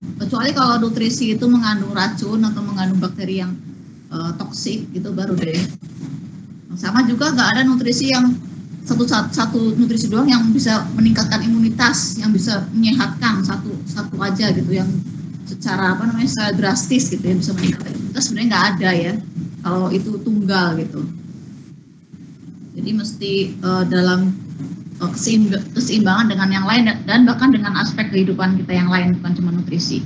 kecuali kalau nutrisi itu mengandung racun atau mengandung bakteri yang uh, toksik gitu baru deh. Sama juga nggak ada nutrisi yang satu, satu nutrisi doang yang bisa meningkatkan imunitas yang bisa menyehatkan satu satu aja gitu yang secara apa namanya secara drastis gitu ya bisa meningkatkan imunitas. Sebenarnya nggak ada ya kalau itu tunggal gitu. Jadi mesti uh, dalam keseimbangan dengan yang lain dan bahkan dengan aspek kehidupan kita yang lain bukan cuma nutrisi.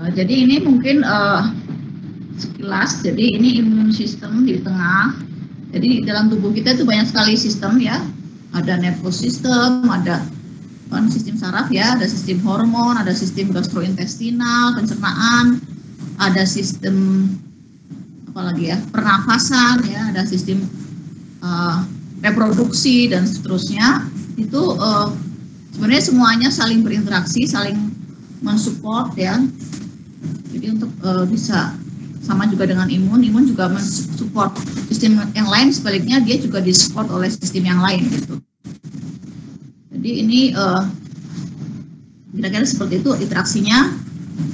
Uh, jadi ini mungkin uh, sekilas. Jadi ini imun sistem di tengah. Jadi dalam tubuh kita itu banyak sekali sistem ya. Ada nervous ada kan sistem saraf ya, ada sistem hormon, ada sistem gastrointestinal, pencernaan, ada sistem apa lagi ya, pernafasan ya, ada sistem uh, reproduksi dan seterusnya. Itu uh, sebenarnya semuanya saling berinteraksi, saling mensupport ya. Jadi untuk uh, bisa sama juga dengan imun, imun juga mensupport sistem yang lain sebaliknya dia juga disupport oleh sistem yang lain gitu. Jadi ini uh, kira-kira seperti itu interaksinya.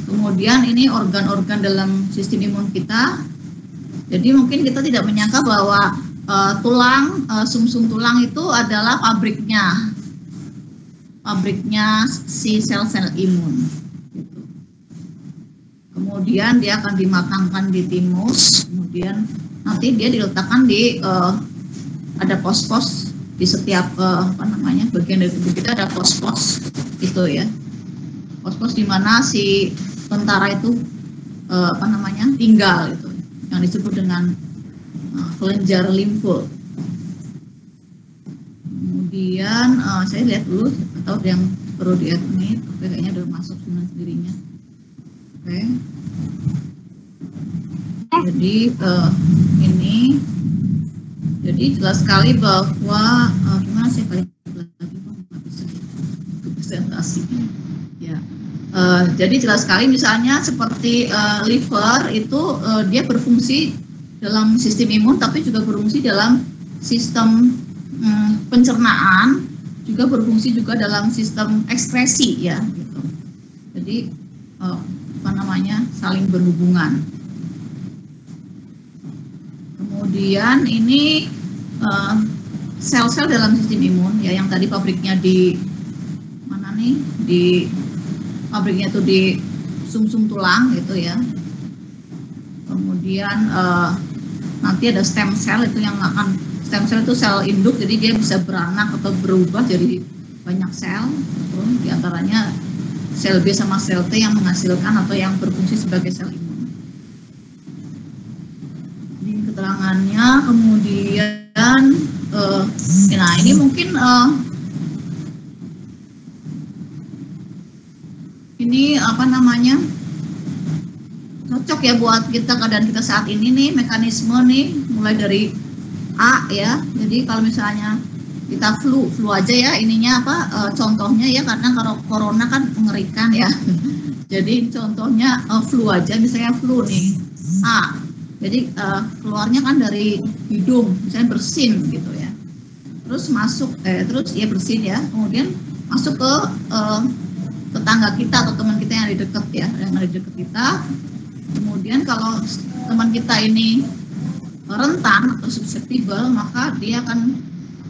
Kemudian ini organ-organ dalam sistem imun kita. Jadi mungkin kita tidak menyangka bahwa uh, tulang, uh, sumsum tulang itu adalah pabriknya, pabriknya si sel-sel imun. Gitu. Kemudian dia akan dimatangkan di timus, kemudian nanti dia diletakkan di uh, ada pos-pos di setiap uh, apa namanya bagian dari tubuh kita ada pos-pos itu ya pos-pos di mana si tentara itu uh, apa namanya tinggal itu yang disebut dengan kelenjar limfo kemudian uh, saya lihat dulu atau yang perlu di ini oke kayaknya udah masuk dengan sendirinya oke jadi uh, ini jadi jelas sekali bahwa uh, gimana sih kali lagi nggak bisa presentasi. Ya. Uh, jadi jelas sekali misalnya seperti uh, liver itu uh, dia berfungsi dalam sistem imun tapi juga berfungsi dalam sistem um, pencernaan juga berfungsi juga dalam sistem ekspresi ya gitu. Jadi uh, apa namanya saling berhubungan. Kemudian ini eh, sel-sel uh, dalam sistem imun ya yang tadi pabriknya di mana nih di pabriknya itu di sumsum -sum tulang gitu ya. Kemudian uh, nanti ada stem cell itu yang akan stem cell itu sel induk jadi dia bisa beranak atau berubah jadi banyak sel gitu. di antaranya sel B sama sel T yang menghasilkan atau yang berfungsi sebagai sel imun keterangannya kemudian uh, nah ini mungkin uh, ini apa namanya cocok ya buat kita keadaan kita saat ini nih mekanisme nih mulai dari A ya jadi kalau misalnya kita flu flu aja ya ininya apa e, contohnya ya karena kalau corona kan mengerikan ya jadi contohnya e, flu aja misalnya flu nih A jadi uh, keluarnya kan dari hidung, misalnya bersin gitu ya. Terus masuk, eh, terus ya bersin ya. Kemudian masuk ke uh, tetangga kita atau teman kita yang ada dekat ya, yang ada dekat kita. Kemudian kalau teman kita ini rentan atau susceptible, maka dia akan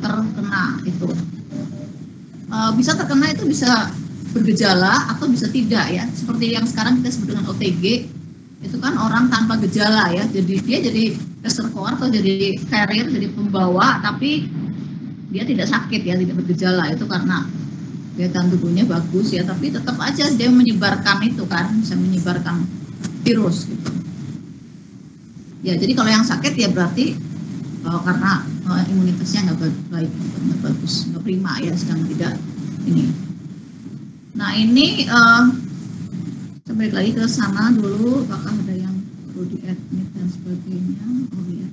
terkena itu. Uh, bisa terkena itu bisa bergejala atau bisa tidak ya. Seperti yang sekarang kita sebut dengan OTG, itu kan orang tanpa gejala ya jadi dia jadi reservoir atau jadi carrier jadi pembawa tapi dia tidak sakit ya tidak bergejala itu karena daya tahan tubuhnya bagus ya tapi tetap aja dia menyebarkan itu kan bisa menyebarkan virus gitu. Ya jadi kalau yang sakit ya berarti uh, karena uh, imunitasnya nggak baik nggak bagus nggak prima ya sedang tidak ini. Nah ini uh, balik lagi ke sana dulu apakah ada yang perlu di admit dan sebagainya? Oh ya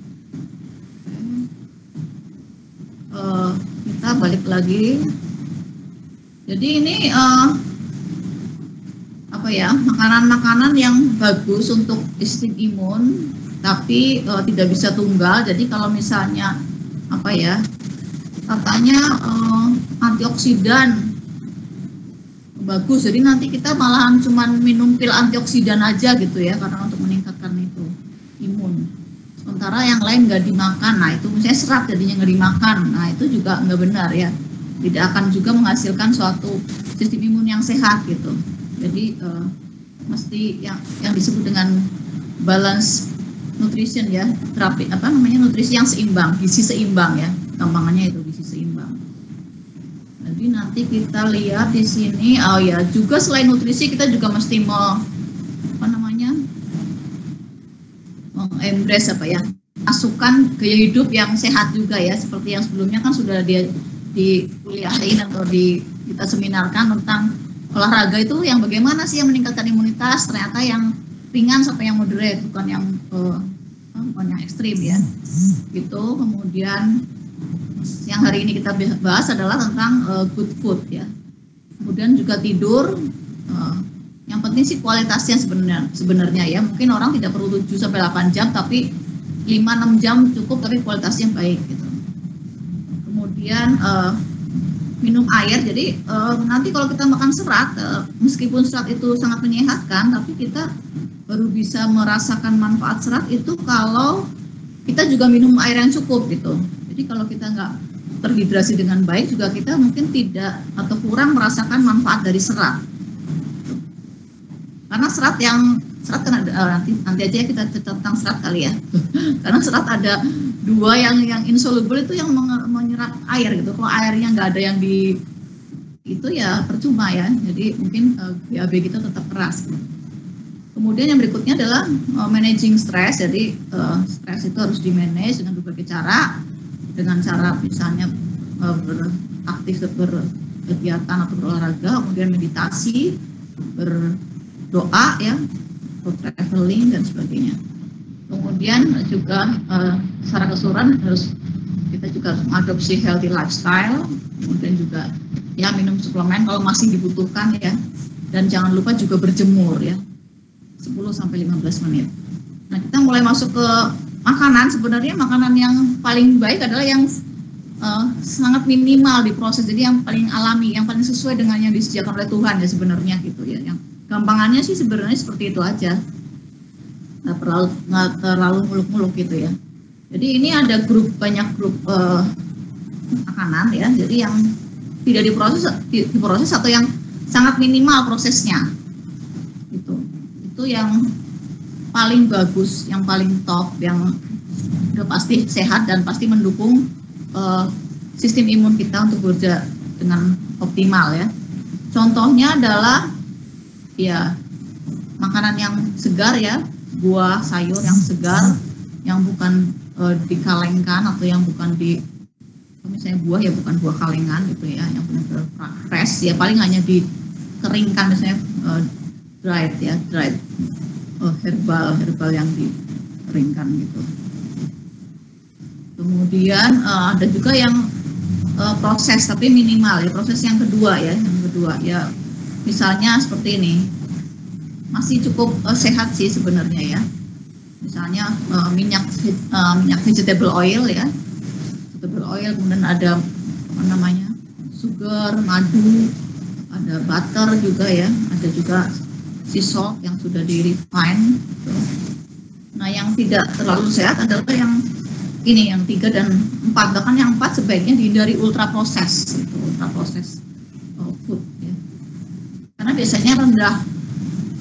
uh, eh, kita balik lagi. Jadi ini uh, apa ya makanan-makanan yang bagus untuk sistem imun tapi uh, tidak bisa tunggal. Jadi kalau misalnya apa ya katanya uh, antioksidan bagus jadi nanti kita malahan cuman minum pil antioksidan aja gitu ya karena untuk meningkatkan itu imun. Sementara yang lain nggak dimakan. Nah itu misalnya serat jadinya nggak dimakan. Nah itu juga nggak benar ya. Tidak akan juga menghasilkan suatu sistem imun yang sehat gitu jadi uh, mesti yang yang disebut dengan balance nutrition ya terapi apa namanya nutrisi yang seimbang gizi seimbang ya gampangannya itu gizi seimbang. Jadi nanti kita lihat di sini oh ya juga selain nutrisi kita juga mesti mau apa namanya embrace apa ya masukkan gaya hidup yang sehat juga ya seperti yang sebelumnya kan sudah dia di kuliahin atau di kita seminarkan tentang olahraga itu yang bagaimana sih yang meningkatkan imunitas? Ternyata yang ringan sampai yang moderate bukan yang uh, bukan yang ekstrim ya. Gitu. Kemudian yang hari ini kita bahas adalah tentang uh, good food ya. Kemudian juga tidur uh, yang penting sih kualitasnya sebenarnya sebenarnya ya. Mungkin orang tidak perlu 7 sampai 8 jam tapi 5 6 jam cukup tapi kualitasnya baik gitu. Kemudian uh, minum air jadi uh, nanti kalau kita makan serat uh, meskipun serat itu sangat menyehatkan tapi kita baru bisa merasakan manfaat serat itu kalau kita juga minum air yang cukup gitu. Jadi kalau kita nggak terhidrasi dengan baik juga kita mungkin tidak atau kurang merasakan manfaat dari serat. Karena serat yang serat kan ada nanti nanti aja kita tentang serat kali ya. Karena serat ada dua yang yang insoluble itu yang menyerap air gitu. Kalau airnya nggak ada yang di itu ya percuma ya. Jadi mungkin uh, eh, BAB kita tetap keras. Kemudian yang berikutnya adalah uh, managing stress. Jadi uh, stres itu harus di manage dengan berbagai cara. Dengan cara misalnya uh, beraktif berkegiatan atau berolahraga. Kemudian meditasi berdoa ya traveling dan sebagainya Kemudian juga uh, secara keseluruhan harus kita juga mengadopsi healthy lifestyle, kemudian juga ya minum suplemen kalau masih dibutuhkan ya. Dan jangan lupa juga berjemur ya. 10 sampai 15 menit. Nah, kita mulai masuk ke makanan. Sebenarnya makanan yang paling baik adalah yang uh, sangat minimal di proses. Jadi yang paling alami, yang paling sesuai dengan yang disediakan oleh Tuhan ya sebenarnya gitu ya. Yang gampangannya sih sebenarnya seperti itu aja nggak terlalu nggak terlalu muluk-muluk gitu ya. Jadi ini ada grup banyak grup uh, makanan ya. Jadi yang tidak diproses diproses atau yang sangat minimal prosesnya. Itu itu yang paling bagus yang paling top yang udah pasti sehat dan pasti mendukung uh, sistem imun kita untuk bekerja dengan optimal ya. Contohnya adalah ya makanan yang segar ya buah sayur yang segar yang bukan uh, dikalengkan atau yang bukan di misalnya buah ya bukan buah kalengan gitu ya yang benar-benar fresh ya paling hanya dikeringkan misalnya uh, dried ya dried uh, herbal herbal yang dikeringkan gitu. Kemudian uh, ada juga yang uh, proses tapi minimal ya proses yang kedua ya yang kedua ya misalnya seperti ini masih cukup uh, sehat sih sebenarnya ya. Misalnya uh, minyak uh, minyak vegetable oil ya, vegetable oil kemudian ada apa namanya sugar, madu, ada butter juga ya, ada juga sea salt yang sudah di refine. Nah yang tidak terlalu sehat adalah yang ini yang tiga dan empat. Bahkan yang empat sebaiknya dihindari ultra proses gitu, ultra proses food ya. Karena biasanya rendah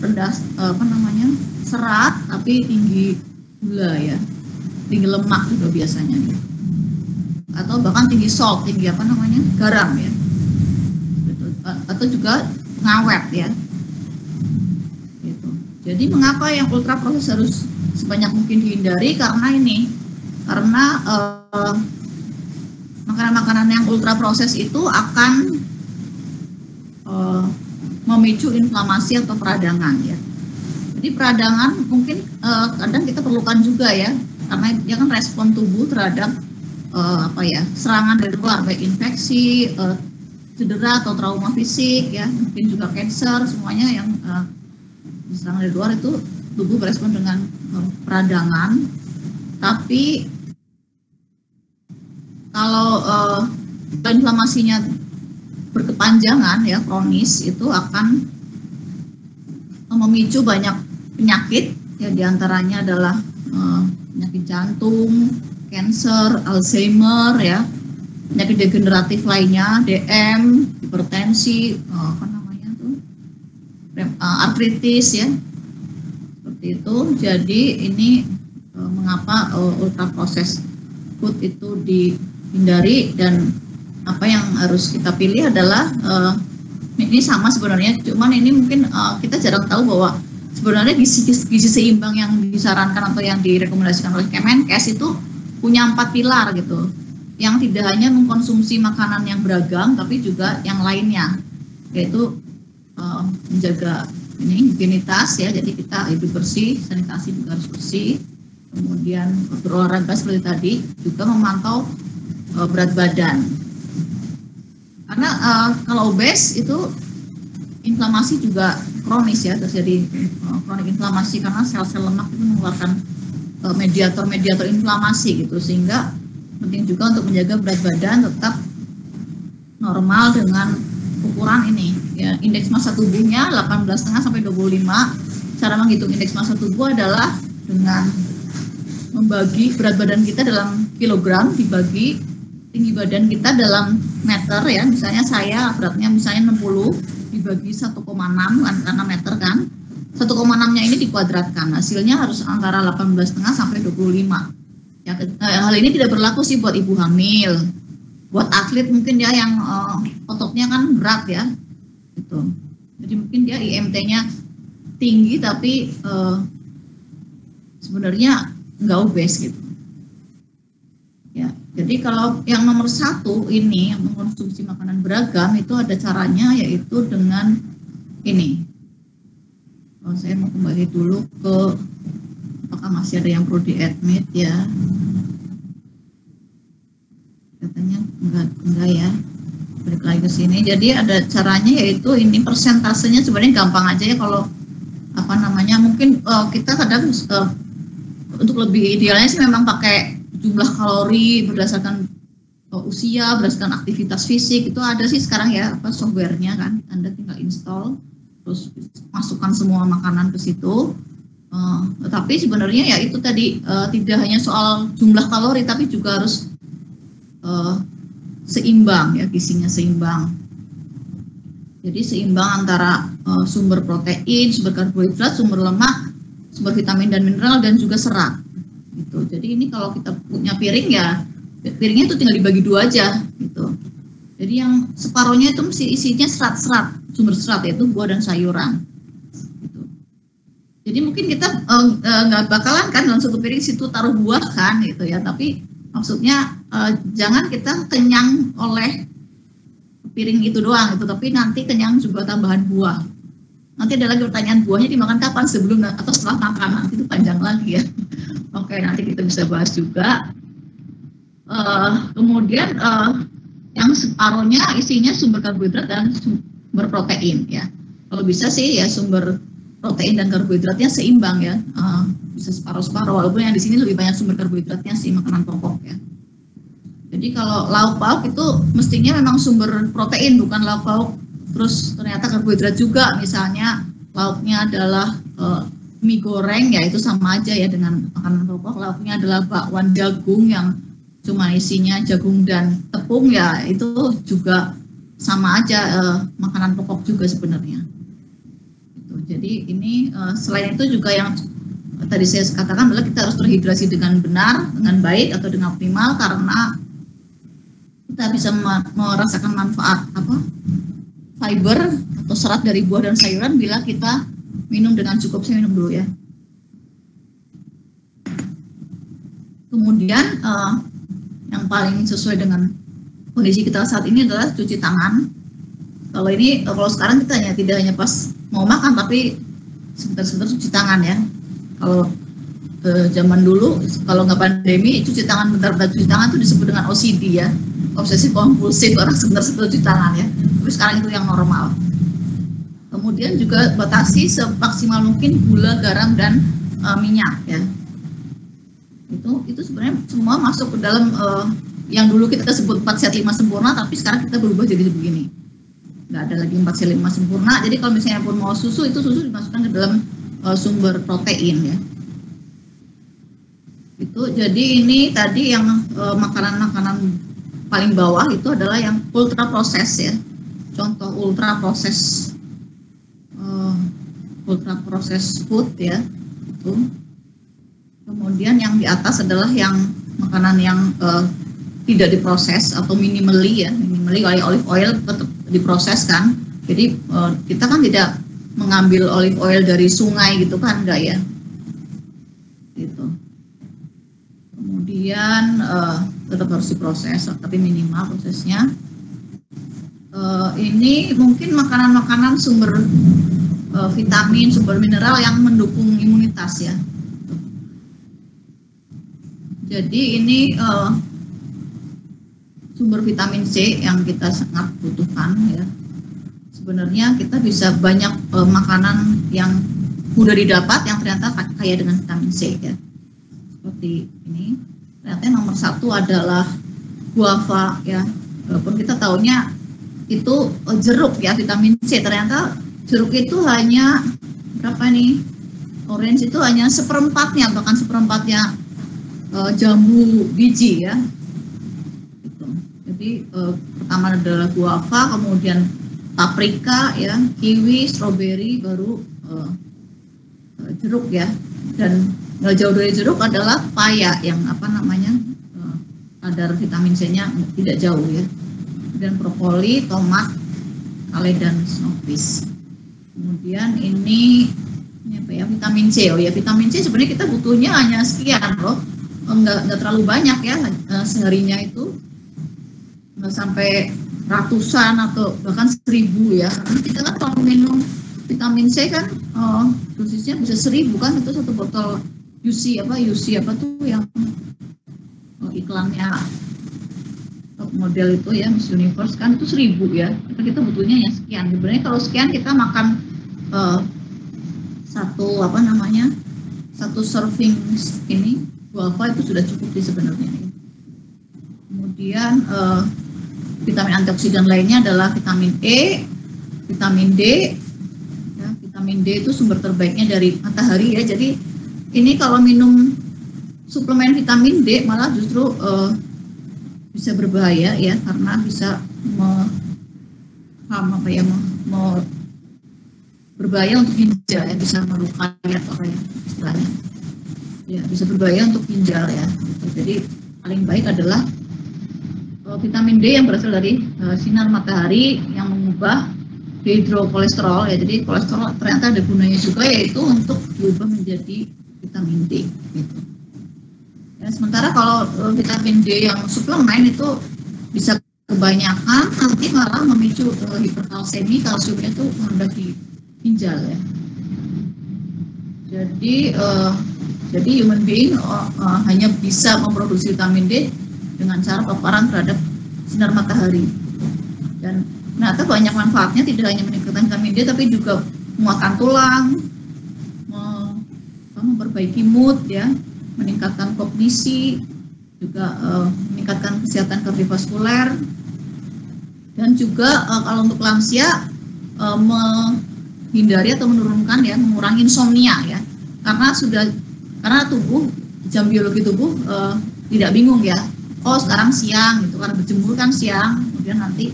rendah apa namanya serat tapi tinggi gula ya tinggi lemak juga biasanya ya. atau bahkan tinggi salt tinggi apa namanya garam ya gitu. atau juga ngawet ya gitu. jadi mengapa yang ultra proses harus sebanyak mungkin dihindari karena ini karena makanan makanan-makanan yang ultra proses itu akan uh, memicu inflamasi atau peradangan ya. Jadi peradangan mungkin uh, kadang kita perlukan juga ya. Karena dia kan respon tubuh terhadap uh, apa ya serangan dari luar baik infeksi, uh, cedera atau trauma fisik ya. Mungkin juga cancer semuanya yang serangan dari luar itu tubuh berespon dengan peradangan. Tapi kalau inflamasinya berkepanjangan ya kronis itu akan memicu banyak penyakit. Ya di antaranya adalah uh, penyakit jantung, cancer, Alzheimer ya, penyakit degeneratif lainnya, DM, hipertensi, uh, apa namanya tuh, uh, artritis ya, seperti itu. Jadi ini uh, mengapa uh, ultra proses food itu dihindari dan apa yang harus kita pilih adalah uh, ini sama sebenarnya, cuman ini mungkin uh, kita jarang tahu bahwa sebenarnya gizi, gizi seimbang yang disarankan atau yang direkomendasikan oleh Kemenkes itu punya empat pilar gitu. Yang tidak hanya mengkonsumsi makanan yang beragam tapi juga yang lainnya. Yaitu uh, menjaga ini higienitas ya jadi kita hidup bersih sanitasi juga harus bersih. Kemudian berolahraga seperti tadi juga memantau berat badan karena uh, kalau obes itu inflamasi juga kronis ya terjadi uh, kronik inflamasi karena sel-sel lemak itu mengeluarkan uh, mediator-mediator inflamasi gitu. Sehingga penting juga untuk menjaga berat badan tetap normal dengan ukuran ini ya. Indeks massa tubuhnya 18,5 sampai 25 cara menghitung indeks massa tubuh adalah dengan membagi berat badan kita dalam kilogram dibagi tinggi badan kita dalam meter ya. Misalnya saya beratnya misalnya 60 dibagi 1,6 kan karena meter kan. 1,6 nya ini dikuadratkan. Hasilnya harus antara 18,5 sampai 25 ya eh, hal ini tidak berlaku sih buat ibu hamil. Buat atlet mungkin ya yang uh, ototnya kan berat ya. Gitu. Jadi mungkin dia IMT-nya tinggi tapi uh, sebenarnya nggak obes gitu Ya, jadi kalau yang nomor satu ini yang mengkonsumsi makanan beragam itu ada caranya yaitu dengan ini. Kalau saya mau kembali dulu ke apakah masih ada yang perlu di-admit ya? Katanya enggak enggak ya. Balik lagi ke sini. Jadi ada caranya yaitu ini persentasenya sebenarnya gampang aja ya kalau apa namanya mungkin uh, kita kadang uh, untuk lebih idealnya sih memang pakai jumlah kalori berdasarkan uh, usia, berdasarkan aktivitas fisik itu ada sih sekarang ya apa softwarenya kan, Anda tinggal install terus masukkan semua makanan ke situ. Uh, tetapi sebenarnya ya itu tadi uh, tidak hanya soal jumlah kalori tapi juga harus uh, seimbang ya gizinya seimbang. Jadi seimbang antara uh, sumber protein, sumber karbohidrat, sumber lemak, sumber vitamin dan mineral dan juga serat gitu. Jadi ini kalau kita punya piring ya piringnya itu tinggal dibagi dua aja gitu. Jadi yang separohnya itu mesti isinya serat-serat, sumber serat yaitu buah dan sayuran. Gitu. Jadi mungkin kita eh, eh, nggak uh, bakalan kan dalam satu piring situ taruh buah kan gitu ya, tapi maksudnya uh, jangan kita kenyang oleh piring itu doang gitu, tapi nanti kenyang juga tambahan buah. Nanti ada lagi pertanyaan buahnya dimakan kapan sebelum atau setelah makan nanti itu panjang lagi ya. Oke, nanti kita bisa bahas juga. Uh, kemudian uh, yang separuhnya isinya sumber karbohidrat dan sumber protein ya. Kalau bisa sih ya sumber protein dan karbohidratnya seimbang ya. Uh, bisa separuh-separuh walaupun yang di sini lebih banyak sumber karbohidratnya sih makanan pokok ya. Jadi kalau lauk pauk itu mestinya memang sumber protein bukan lauk pauk terus ternyata karbohidrat juga misalnya lauknya adalah uh, mie goreng ya itu sama aja ya dengan makanan pokok. Lauknya adalah bakwan jagung yang cuma isinya jagung dan tepung ya itu juga sama aja uh, makanan pokok juga sebenarnya. Gitu. jadi ini uh, selain itu juga yang tadi saya katakan adalah kita harus terhidrasi dengan benar dengan baik atau dengan optimal karena kita bisa merasakan manfaat apa fiber atau serat dari buah dan sayuran bila kita minum dengan cukup saya minum dulu ya. Kemudian uh, yang paling sesuai dengan kondisi kita saat ini adalah cuci tangan. Kalau ini kalau sekarang kita hanya tidak hanya pas mau makan tapi sebentar-sebentar cuci tangan ya. Kalau uh, zaman dulu kalau nggak pandemi cuci tangan bentar-bentar cuci tangan itu disebut dengan OCD ya obsesi kompulsif orang sebentar-sebentar cuci tangan ya tapi sekarang itu yang normal Kemudian juga batasi semaksimal mungkin gula, garam dan uh, minyak ya. Itu itu sebenarnya semua masuk ke dalam uh, yang dulu kita sebut 4 sehat 5 sempurna tapi sekarang kita berubah jadi begini. nggak ada lagi empat sel lima sempurna. Jadi kalau misalnya pun mau susu itu susu dimasukkan ke dalam uh, sumber protein ya. Itu jadi ini tadi yang makanan makanan-makanan paling bawah itu adalah yang ultra proses ya. Contoh ultra proses uh, ultra proses food ya itu. Kemudian yang di atas adalah yang makanan yang uh, tidak diproses atau minimally ya, minimally oleh olive oil tetap diproses kan jadi uh, kita kan tidak mengambil olive oil dari sungai gitu kan enggak ya gitu kemudian uh, tetap harus diproses tapi minimal prosesnya uh, ini mungkin makanan-makanan sumber uh, vitamin sumber mineral yang mendukung imunitas ya jadi ini uh, sumber vitamin C yang kita sangat butuhkan ya. Sebenarnya kita bisa banyak uh, makanan yang mudah didapat yang ternyata kaya dengan vitamin C ya. Seperti ini. Ternyata nomor satu adalah guava ya. Walaupun kita tahunya itu uh, jeruk ya vitamin C. Ternyata jeruk itu hanya berapa nih? Orange itu hanya seperempatnya bahkan seperempatnya uh, jambu biji ya jadi uh, pertama adalah guava, kemudian paprika, ya, kiwi, stroberi, baru jeruk ya. Dan nggak jauh dari jeruk adalah paya yang apa namanya uh, kadar vitamin C-nya tidak jauh ya. Dan brokoli, tomat, kale dan snowfish. Kemudian ini ini apa ya vitamin C oh ya vitamin C sebenarnya kita butuhnya hanya sekian loh enggak enggak terlalu banyak ya seharinya itu nggak sampai ratusan atau bahkan seribu ya. Karena kita kan kalau minum vitamin C kan oh, dosisnya bisa seribu kan itu satu botol UC apa UC apa tuh yang oh, iklannya model itu ya Miss Universe kan itu seribu ya kita kita butuhnya yang sekian sebenarnya kalau sekian kita makan uh, satu apa namanya satu serving ini guava itu sudah cukup sih sebenarnya kemudian uh, vitamin antioksidan lainnya adalah vitamin E, vitamin D. Ya, vitamin D itu sumber terbaiknya dari matahari ya. Jadi ini kalau minum suplemen vitamin D malah justru uh, bisa berbahaya ya karena bisa me, apa ya me, me, berbahaya untuk ginjal ya bisa melukai atau apa ya istilahnya. Ya bisa berbahaya untuk ginjal ya. Jadi paling baik adalah Eh, vitamin D yang berasal dari uh, sinar matahari yang mengubah hidrokolesterol ya. Jadi kolesterol ternyata ada gunanya juga yaitu untuk diubah menjadi vitamin D gitu. Ya, sementara kalau uh, vitamin D yang suplemen itu bisa kebanyakan nanti malah memicu uh, hiperkalsemi kalsiumnya itu rendah di ginjal ya. Jadi uh, jadi human being uh, uh, hanya bisa memproduksi vitamin D dengan cara paparan terhadap sinar matahari. Dan ternyata banyak manfaatnya tidak hanya meningkatkan vitamin D tapi juga menguatkan tulang, memperbaiki mood ya, meningkatkan kognisi, juga uh, meningkatkan kesehatan kardiovaskuler. Dan juga uh, kalau untuk lansia uh, menghindari atau menurunkan ya mengurangi insomnia ya. Karena sudah karena tubuh jam biologi tubuh uh, tidak bingung ya. Oh sekarang siang gitu karena berjemur kan siang kemudian nanti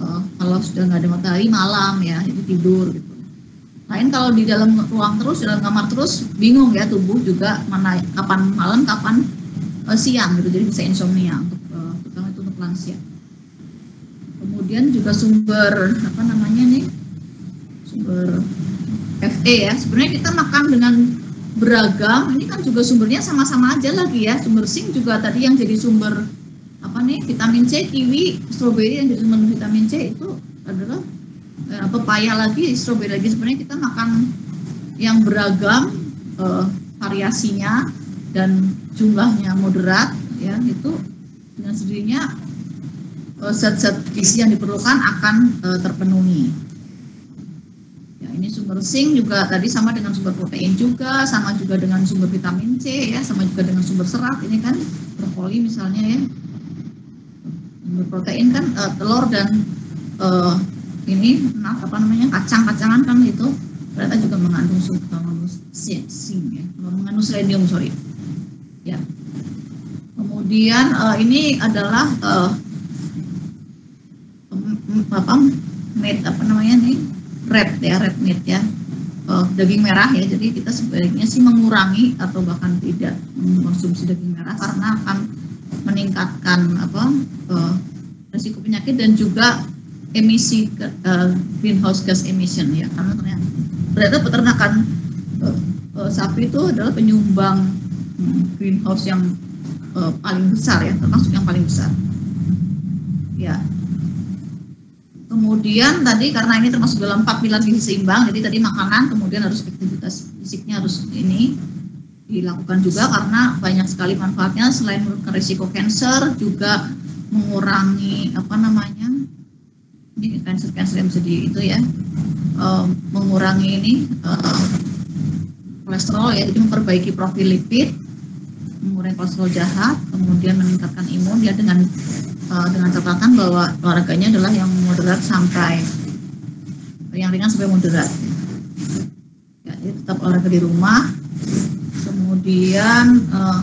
uh, kalau sudah nggak ada matahari malam ya jadi tidur gitu lain kalau di dalam ruang terus dalam kamar terus bingung ya tubuh juga mana kapan malam kapan uh, siang gitu. Jadi bisa insomnia untuk uh, itu untuk lansia. Kemudian juga sumber apa namanya nih? Sumber FE ya. Sebenarnya kita makan dengan beragam. Ini kan juga sumbernya sama-sama aja lagi ya. Sumber zinc juga tadi yang jadi sumber apa nih? Vitamin C kiwi stroberi yang jadi sumber vitamin C itu adalah eh, pepaya lagi stroberi lagi sebenarnya kita makan yang beragam eh, variasinya dan jumlahnya moderat ya itu dengan sendirinya eh, zat-zat gizi yang diperlukan akan eh, terpenuhi ini sumber zinc juga tadi sama dengan sumber protein juga, sama juga dengan sumber vitamin C ya, sama juga dengan sumber serat. Ini kan brokoli misalnya ya. Sumber protein kan uh, telur dan uh, ini nah, apa namanya kacang-kacangan kan itu ternyata juga mengandung mengandung zinc ya, mengandung selenium sorry. Ya. Kemudian uh, ini adalah uh, apa meat apa namanya nih red ya red meat ya uh, daging merah ya jadi kita sebaiknya sih mengurangi atau bahkan tidak mengkonsumsi daging merah karena akan meningkatkan apa uh, risiko penyakit dan juga emisi uh, greenhouse gas emission ya. Karena ternyata, ternyata peternakan uh, uh, sapi itu adalah penyumbang um, greenhouse yang uh, paling besar ya termasuk yang paling besar. Ya. Kemudian tadi karena ini termasuk dalam empat pilar gizi seimbang jadi tadi makanan kemudian harus aktivitas fisiknya harus ini dilakukan juga karena banyak sekali manfaatnya. Selain menurunkan risiko kanker juga mengurangi apa namanya ini cancer-cancer yang bisa itu ya. Um, mengurangi ini uh, kolesterol ya jadi memperbaiki profil lipid mengurangi kolesterol jahat kemudian meningkatkan imun. Ya dengan uh, dengan catatan bahwa olahraganya adalah yang moderat sampai yang ringan sampai moderat. Ya jadi tetap olahraga di rumah. Kemudian uh,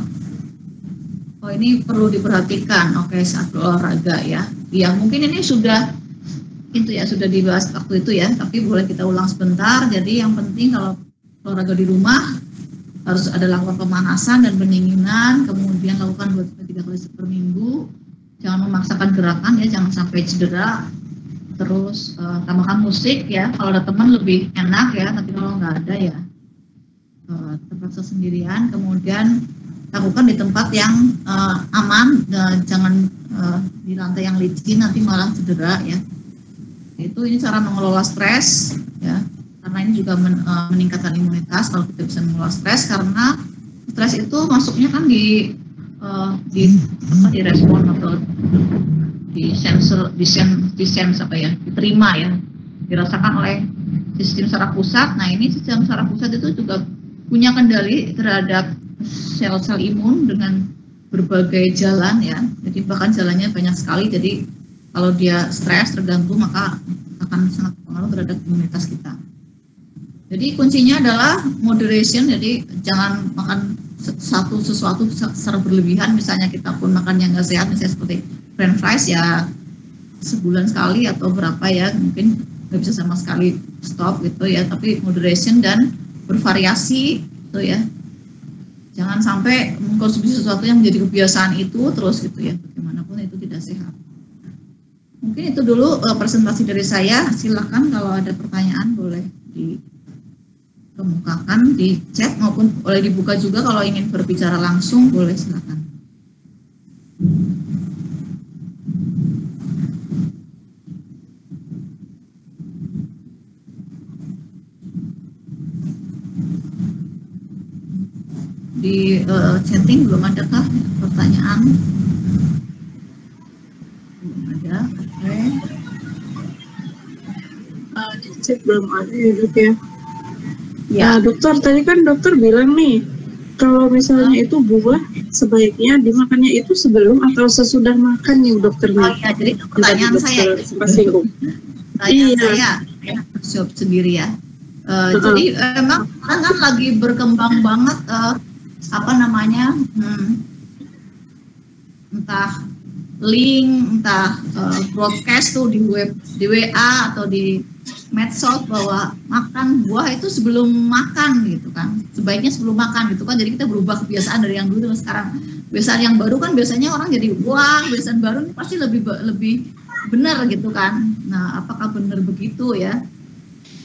oh ini perlu diperhatikan. Oke okay, saat olahraga ya. Ya mungkin ini sudah itu ya sudah dibahas waktu itu ya. Tapi boleh kita ulang sebentar. Jadi yang penting kalau olahraga di rumah harus ada lakukan pemanasan dan pendinginan. Kemudian lakukan dua tiga kali per minggu. Jangan memaksakan gerakan ya jangan sampai cedera. Terus uh, tambahkan musik ya. Kalau ada teman lebih enak ya tapi kalau nggak ada ya uh, terpaksa sendirian. Kemudian lakukan di tempat yang uh, aman. Dan jangan uh, di lantai yang licin nanti malah cedera ya itu ini cara mengelola stres ya. Karena ini juga men, uh, meningkatkan imunitas kalau kita bisa mengelola stres karena stres itu masuknya kan di uh, di apa di respon atau di sensor di sen di sens apa ya diterima ya dirasakan oleh sistem saraf pusat. Nah ini sistem saraf pusat itu juga punya kendali terhadap sel-sel imun dengan berbagai jalan ya. Jadi bahkan jalannya banyak sekali jadi kalau dia stres terganggu maka akan sangat pengaruh terhadap imunitas kita. Jadi kuncinya adalah moderation. Jadi jangan makan satu sesuatu secara berlebihan. Misalnya kita pun makan yang nggak sehat, misalnya seperti french fries ya sebulan sekali atau berapa ya mungkin nggak bisa sama sekali stop gitu ya. Tapi moderation dan bervariasi itu ya. Jangan sampai mengkonsumsi sesuatu yang menjadi kebiasaan itu terus gitu ya. Bagaimanapun itu tidak. Mungkin itu dulu uh, presentasi dari saya. Silahkan kalau ada pertanyaan boleh dikemukakan di chat maupun boleh dibuka juga kalau ingin berbicara langsung boleh silakan. Di uh, chatting belum adakah pertanyaan? Cek belum ada ya dok ya. Ya nah, dokter tadi kan dokter bilang nih kalau misalnya itu buah sebaiknya dimakannya itu sebelum atau sesudah makan nih dokter Oh iya, jadi itu pertanyaan saya. Pertanyaan iya. saya, ya, siap sendiri ya. Uh, uh Jadi emang kan lagi berkembang banget uh, apa namanya, hmm, entah link entah uh, broadcast tuh di web di WA atau di medsos bahwa makan buah itu sebelum makan gitu kan. Sebaiknya sebelum makan gitu kan. Jadi kita berubah kebiasaan dari yang dulu sekarang. Kebiasaan yang baru kan biasanya orang jadi wah kebiasaan baru ini pasti lebih lebih benar gitu kan. Nah apakah benar begitu ya?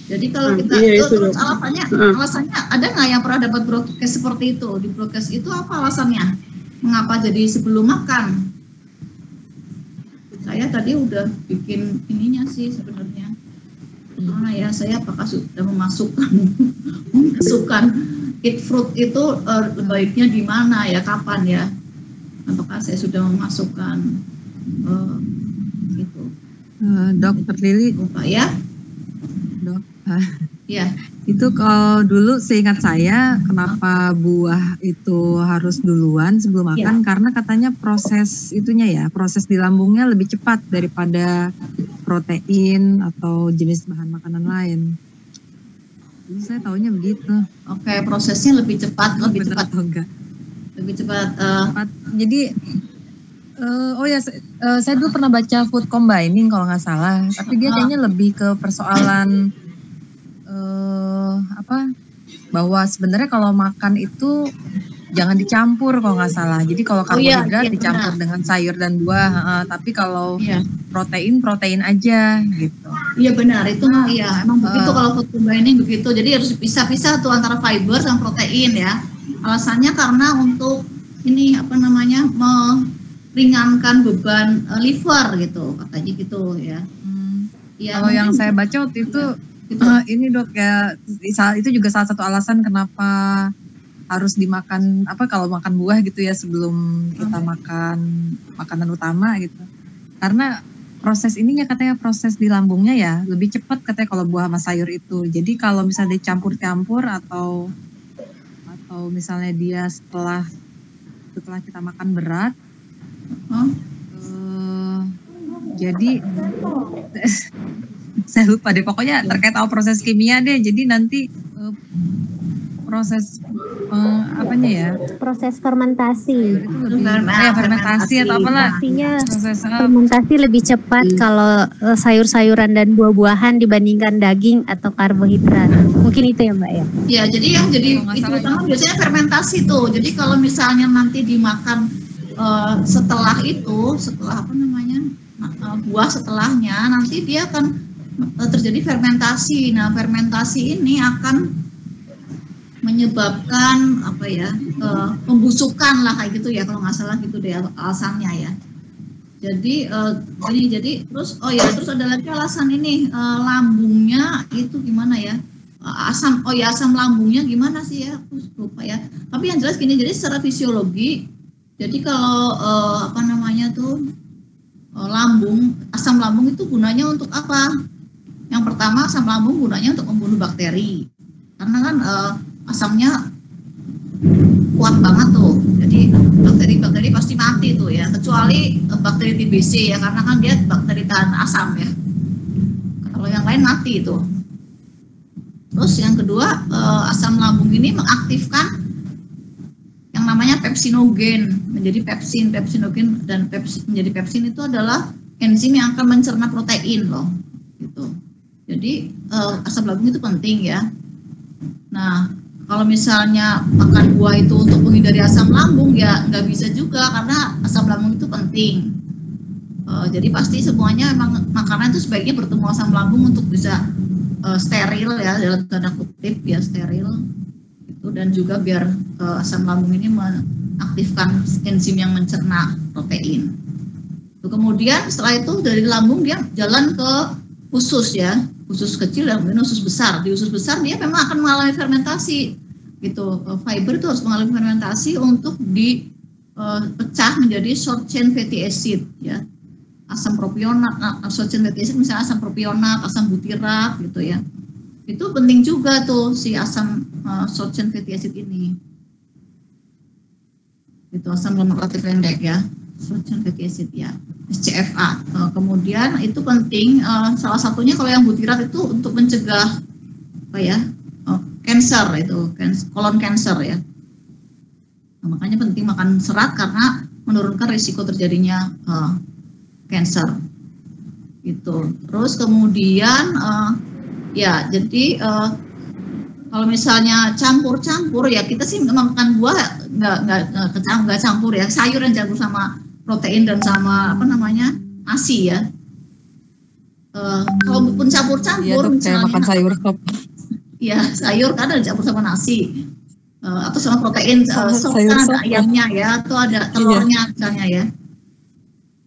Jadi kalau hmm, kita iya, itu, terus alasannya hmm. alasannya ada nggak yang pernah dapat broadcast seperti itu? Di broadcast itu apa alasannya? Mengapa jadi sebelum makan? Saya tadi udah bikin ininya sih sebenarnya ah ya saya apakah sudah memasukkan memasukkan eat fruit itu uh, baiknya di mana ya kapan ya? Apakah saya sudah memasukkan uh, itu uh, dokter Lili? Lupa ya. Dok uh, Iya. Itu kalau dulu seingat saya kenapa buah itu harus duluan sebelum Iya. makan karena katanya proses itunya ya, proses di lambungnya lebih cepat daripada protein atau jenis bahan makanan lain. Jadi saya taunya begitu. Oke, prosesnya lebih cepat, lebih Bener cepat, atau enggak? lebih cepat. eh, Cepat. Jadi eh, oh ya eh, saya dulu pernah baca food combining kalau nggak salah, tapi dia Ah. kayaknya lebih ke persoalan eh apa bahwa sebenarnya kalau makan itu jangan dicampur kalau nggak salah. Jadi kalau Oh iya, karbohidrat iya, dicampur benar. dengan sayur dan buah, heeh. tapi kalau Iya. protein protein aja gitu. Iya benar itu mah iya emang begitu Ah. kalau food combining begitu jadi harus pisah-pisah tuh antara fiber sama protein ya alasannya karena untuk ini apa namanya meringankan beban eh, liver gitu katanya gitu ya Hmm. Iya, Kalau yang saya baca waktu itu gitu. Eh, ini dok ya itu juga salah satu alasan kenapa harus dimakan apa kalau makan buah gitu ya sebelum kita makan makanan utama gitu karena proses ininya katanya proses di lambungnya ya lebih cepat katanya kalau buah sama sayur itu jadi kalau misalnya dicampur-campur atau atau misalnya dia setelah setelah kita makan berat Hah? eh, jadi saya lupa deh pokoknya terkait sama proses kimia deh jadi nanti eh, proses eh, apanya ya proses fermentasi. itu lebih Fermentasi. ya fermentasi atau apalah Artinya proses eh, fermentasi lebih cepat kalau sayur-sayuran dan buah-buahan dibandingkan daging atau karbohidrat. Mungkin itu ya Mbak ya. Ya, jadi yang jadi nggak itu utama biasanya fermentasi tuh. Jadi kalau misalnya nanti dimakan eh, setelah itu, setelah apa namanya buah setelahnya, nanti dia akan terjadi fermentasi. Nah, fermentasi ini akan menyebabkan apa ya eh, pembusukan lah kayak gitu ya kalau nggak salah gitu deh alasannya ya. Jadi eh, ini jadi terus oh ya terus ada lagi alasan ini eh, lambungnya itu gimana ya? Asam oh ya asam lambungnya gimana sih ya aku lupa ya tapi yang jelas gini jadi secara fisiologi jadi kalau apa namanya tuh uh, lambung asam lambung itu gunanya untuk apa yang pertama asam lambung gunanya untuk membunuh bakteri. Karena kan uh, asamnya kuat banget tuh. Jadi bakteri-bakteri pasti mati tuh ya. Kecuali uh, bakteri TBC ya karena kan dia bakteri tahan asam ya. Kalau yang lain mati itu Terus yang kedua eh, asam lambung ini mengaktifkan yang namanya pepsinogen. Menjadi pepsin, pepsinogen dan pepsin menjadi pepsin itu adalah enzim yang akan mencerna protein loh, gitu. Jadi eh, asam lambung itu penting ya. Nah kalau misalnya makan buah itu untuk menghindari asam lambung ya nggak bisa juga karena asam lambung itu penting. Eh, jadi pasti semuanya emang makanan itu sebaiknya bertemu asam lambung untuk bisa uh, steril ya dalam tanda kutip ya steril itu dan juga biar uh, asam lambung ini mengaktifkan enzim yang mencerna protein. Kemudian setelah itu dari lambung dia jalan ke usus ya, usus kecil dan kemudian usus besar. Di usus besar dia memang akan mengalami fermentasi gitu. Uh, fiber itu harus mengalami fermentasi untuk dipecah menjadi short chain fatty acid ya asam propionat, short chain fatty acid misalnya asam propionat, asam butirat gitu ya. Itu penting juga tuh si asam uh, short chain fatty acid ini. Itu asam lemak latih pendek ya, short chain fatty acid ya, SCFA. Uh, kemudian itu penting uh, salah satunya kalau yang butirat itu untuk mencegah apa ya? Uh, cancer itu, cancer, colon cancer ya. Nah, makanya penting makan serat karena menurunkan risiko terjadinya uh, cancer gitu. Terus kemudian ya jadi kalau misalnya campur-campur ya kita sih makan buah nggak nggak nggak campur ya sayur yang campur sama protein dan sama apa namanya nasi ya. Uh, kalaupun Iya campur-campur dok, kayak makan sayur sop. ya sayur kadang dicampur sama nasi Eh, atau sama protein uh, sop kan ada ya. ayamnya ya atau ada telurnya misalnya ya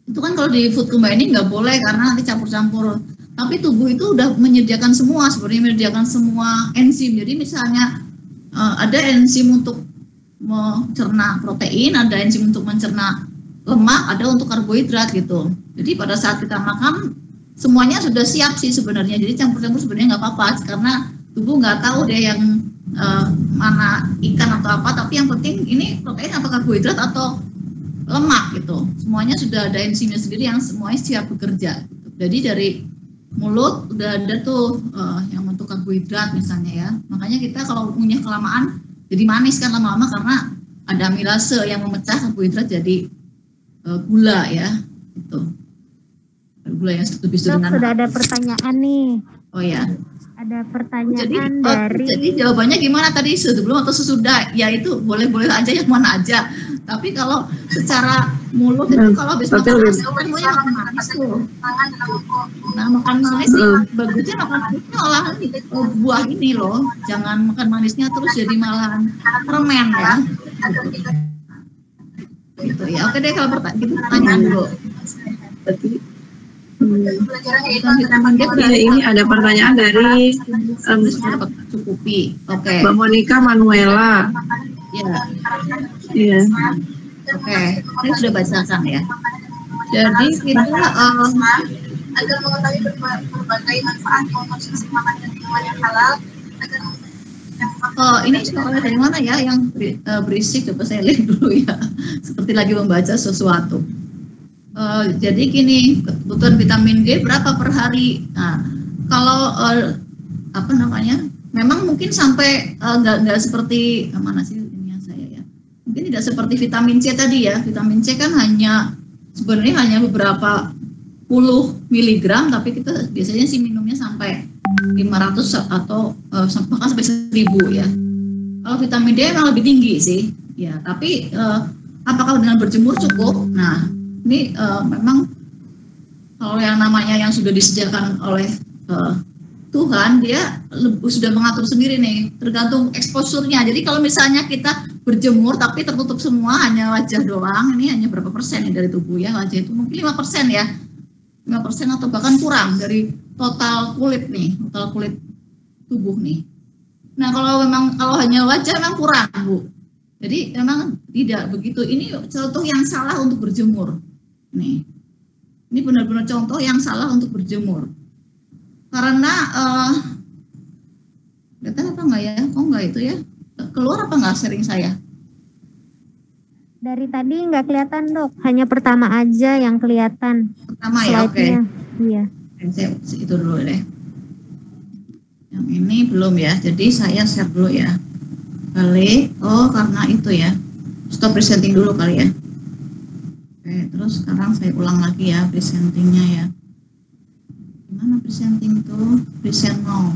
itu kan kalau di food combining nggak boleh karena nanti campur-campur tapi tubuh itu udah menyediakan semua sebenarnya menyediakan semua enzim jadi misalnya eh, ada enzim untuk mencerna protein ada enzim untuk mencerna lemak ada untuk karbohidrat gitu. Jadi pada saat kita makan semuanya sudah siap sih sebenarnya. Jadi campur-campur sebenarnya nggak apa-apa karena tubuh nggak tahu deh yang uh, mana ikan atau apa. Tapi yang penting ini protein atau karbohidrat atau lemak gitu. Semuanya sudah ada enzimnya sendiri yang semuanya siap bekerja gitu. jadi dari mulut udah ada tuh uh, yang untuk karbohidrat misalnya ya. Makanya kita kalau punya kelamaan jadi manis kan lama-lama karena ada amilase yang memecah karbohidrat jadi uh, gula ya itu gula yang lebih dengan sudah ada pertanyaan nih. Oh ya. Ada pertanyaan jadi, oh, dari oh, jadi jawabannya gimana tadi? Sebelum atau sesudah? Ya itu boleh-boleh aja yang mana aja. Tapi kalau secara mulut itu kalau habis makan nasi semuanya makan manis tuh nah makan manis sih bagusnya makan manisnya olahan oh, buah ini loh. Jangan makan manisnya terus jadi malahan permen ya. gitu ya oke deh kalau pertanyaan gitu pertanyaan dulu berarti Hmm. Ya, ini ada pertanyaan dari um, cukupi. Oke. Okay. Mbak Monica Manuela. Ya. Iya. Oke, okay. saya sudah bacakan ya. Jadi kita um, agar mengetahui berbagai manfaat mengkonsumsi makanan yang halal Oh, ini soalnya dari mana ya yang berisik? Coba saya lihat dulu ya. Seperti lagi membaca sesuatu. Uh, jadi gini, kebutuhan vitamin D berapa per hari? Nah, kalau uh, apa namanya? Memang mungkin sampai uh, nggak nggak seperti uh, mana sih ini yang saya ya? Mungkin tidak seperti vitamin C tadi ya. Vitamin C kan hanya sebenarnya hanya beberapa puluh miligram, tapi kita biasanya sih minumnya sampai 500 atau uh, bahkan sampai 1000 ya. Kalau vitamin D memang lebih tinggi sih, ya. Tapi uh, apakah dengan berjemur cukup? Nah, ini uh, memang kalau yang namanya yang sudah disediakan oleh uh, Tuhan dia sudah mengatur sendiri nih tergantung eksposurnya jadi kalau misalnya kita berjemur tapi tertutup semua hanya wajah doang ini hanya berapa persen ya dari tubuh ya wajah itu mungkin lima persen ya lima persen atau bahkan kurang dari total kulit nih total kulit tubuh nih nah kalau memang kalau hanya wajah memang kurang bu jadi memang tidak begitu ini contoh yang salah untuk berjemur Nih, ini benar-benar contoh yang salah untuk berjemur. Karena uh, apa enggak ya? Kok enggak itu ya? Keluar apa enggak sering saya? Dari tadi nggak kelihatan dok, hanya pertama aja yang kelihatan. Pertama ya, oke. Okay. Iya. Saya itu dulu deh. Yang ini belum ya, jadi saya share dulu ya. Kali, oh karena itu ya. Stop presenting dulu kali ya. Oke, terus sekarang saya ulang lagi ya presentingnya ya. Gimana presenting tuh? Present now.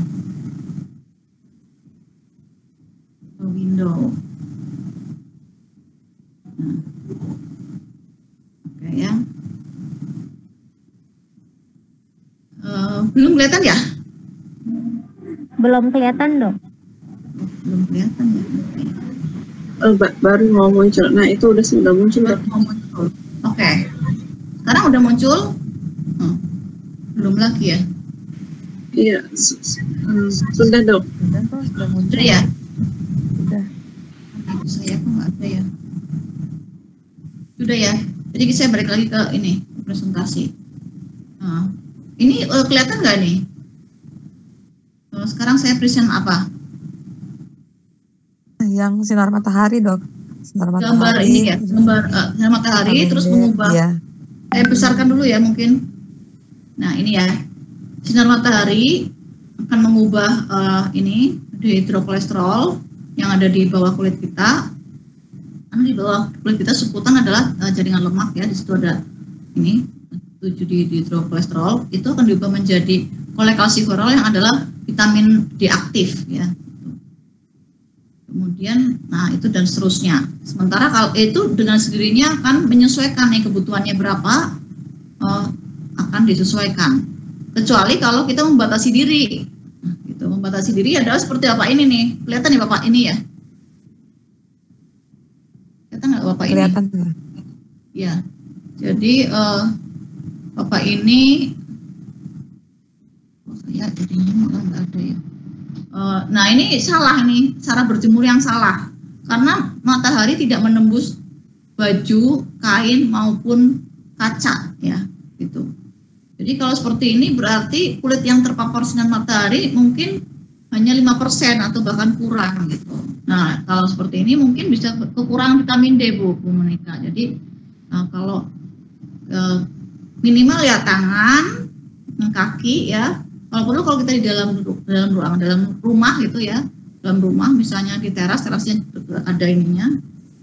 Window. Nah. Oke ya. Uh, belum kelihatan ya? Belum kelihatan dong. belum kelihatan ya. Okay. Uh, baru mau muncul. Nah itu udah sudah muncul. Baru mau muncul. Oke. Sekarang udah muncul? Hmm. Belum lagi ya? Iya, sudah dok. Sudah sudah muncul ya? Sudah. Saya kok nggak ada ya? Sudah ya. Jadi saya balik lagi ke ini presentasi. Nah, ini uh, kelihatan nggak nih? Uh, sekarang saya present apa? Yang sinar matahari dok sinar matahari. Gambar ini ya, gambar uh, sinar matahari terus mengubah. Ya. Saya besarkan dulu ya mungkin. Nah ini ya, sinar matahari akan mengubah uh, ini dihidrokolesterol yang ada di bawah kulit kita. Karena di bawah kulit kita seputan adalah uh, jaringan lemak ya, di situ ada ini tujuh di hidrokolesterol itu akan diubah menjadi kolekalsiferol yang adalah vitamin D aktif ya. Kemudian nah itu dan seterusnya. Sementara kalau itu dengan sendirinya akan menyesuaikan nih kebutuhannya berapa uh, akan disesuaikan. Kecuali kalau kita membatasi diri. Nah, gitu. Membatasi diri adalah seperti apa? Ini nih. Kelihatan nih bapak ini ya kelihatan nggak bapak kelihatan. ini ya jadi uh, bapak ini oh saya jadinya malah nggak ada ya Eh, nah ini salah nih cara berjemur yang salah karena matahari tidak menembus baju, kain maupun kaca ya gitu. Jadi kalau seperti ini berarti kulit yang terpapar sinar matahari mungkin hanya 5% atau bahkan kurang gitu. Nah, kalau seperti ini mungkin bisa kekurangan vitamin D Bu, Bu Monika. Jadi nah, kalau eh, minimal ya tangan, kaki ya. Kalau perlu kalau kita di dalam dalam ruangan dalam rumah gitu ya, dalam rumah misalnya di teras terasnya ada ininya,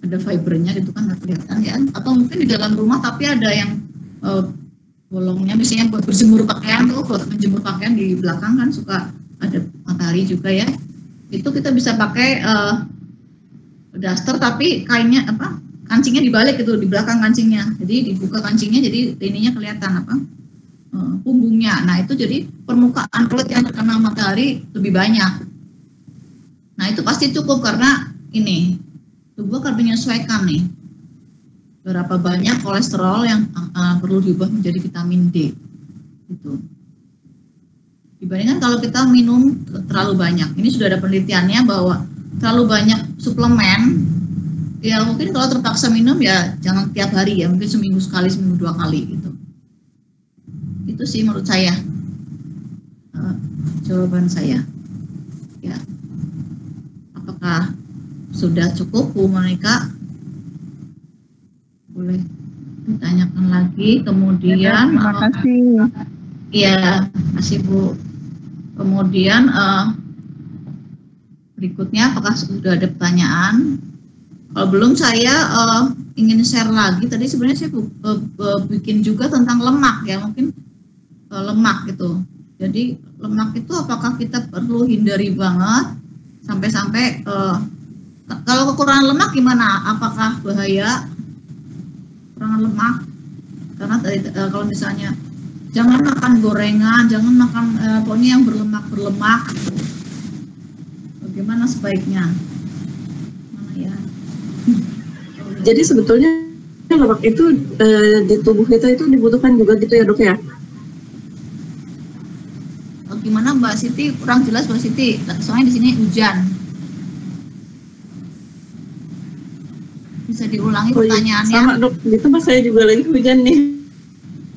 ada fibernya gitu kan kelihatan ya. Atau mungkin di dalam rumah tapi ada yang eh, bolongnya misalnya buat berjemur pakaian tuh buat menjemur pakaian di belakang kan suka ada matahari juga ya. Itu kita bisa pakai uh, daster tapi kainnya apa kancingnya dibalik itu di belakang kancingnya. Jadi dibuka kancingnya jadi ininya kelihatan apa uh, punggungnya. Nah itu jadi permukaan kulit yang terkena matahari lebih banyak. Nah itu pasti cukup karena ini tubuh akan menyesuaikan nih. Berapa banyak kolesterol yang uh, perlu diubah menjadi vitamin D itu dibandingkan kalau kita minum terlalu banyak. Ini sudah ada penelitiannya bahwa terlalu banyak suplemen ya mungkin kalau terpaksa minum ya jangan tiap hari ya mungkin seminggu sekali seminggu dua kali gitu. Itu sih menurut saya uh, jawaban saya. Ya. Apakah sudah cukup Bu Monika? Boleh ditanyakan lagi kemudian ya, terima kasih. Iya kasih Bu Kemudian uh, berikutnya apakah sudah ada pertanyaan? Kalau belum saya uh, ingin share lagi. Tadi sebenarnya saya uh, uh, bikin juga tentang lemak ya, mungkin uh, lemak gitu. Jadi lemak itu apakah kita perlu hindari banget sampai-sampai uh, kalau kekurangan lemak gimana? Apakah bahaya kekurangan lemak? Karena uh, kalau misalnya jangan makan gorengan, jangan makan eh, pokoknya yang berlemak berlemak. Bagaimana sebaiknya? Mana ya? Jadi sebetulnya lemak itu eh, di tubuh kita itu dibutuhkan juga gitu ya dok ya? Gimana Mbak Siti? Kurang jelas Mbak Siti. Soalnya di sini hujan. Bisa diulangi oh, iya. pertanyaannya? Sama dok, di tempat saya juga lagi hujan nih.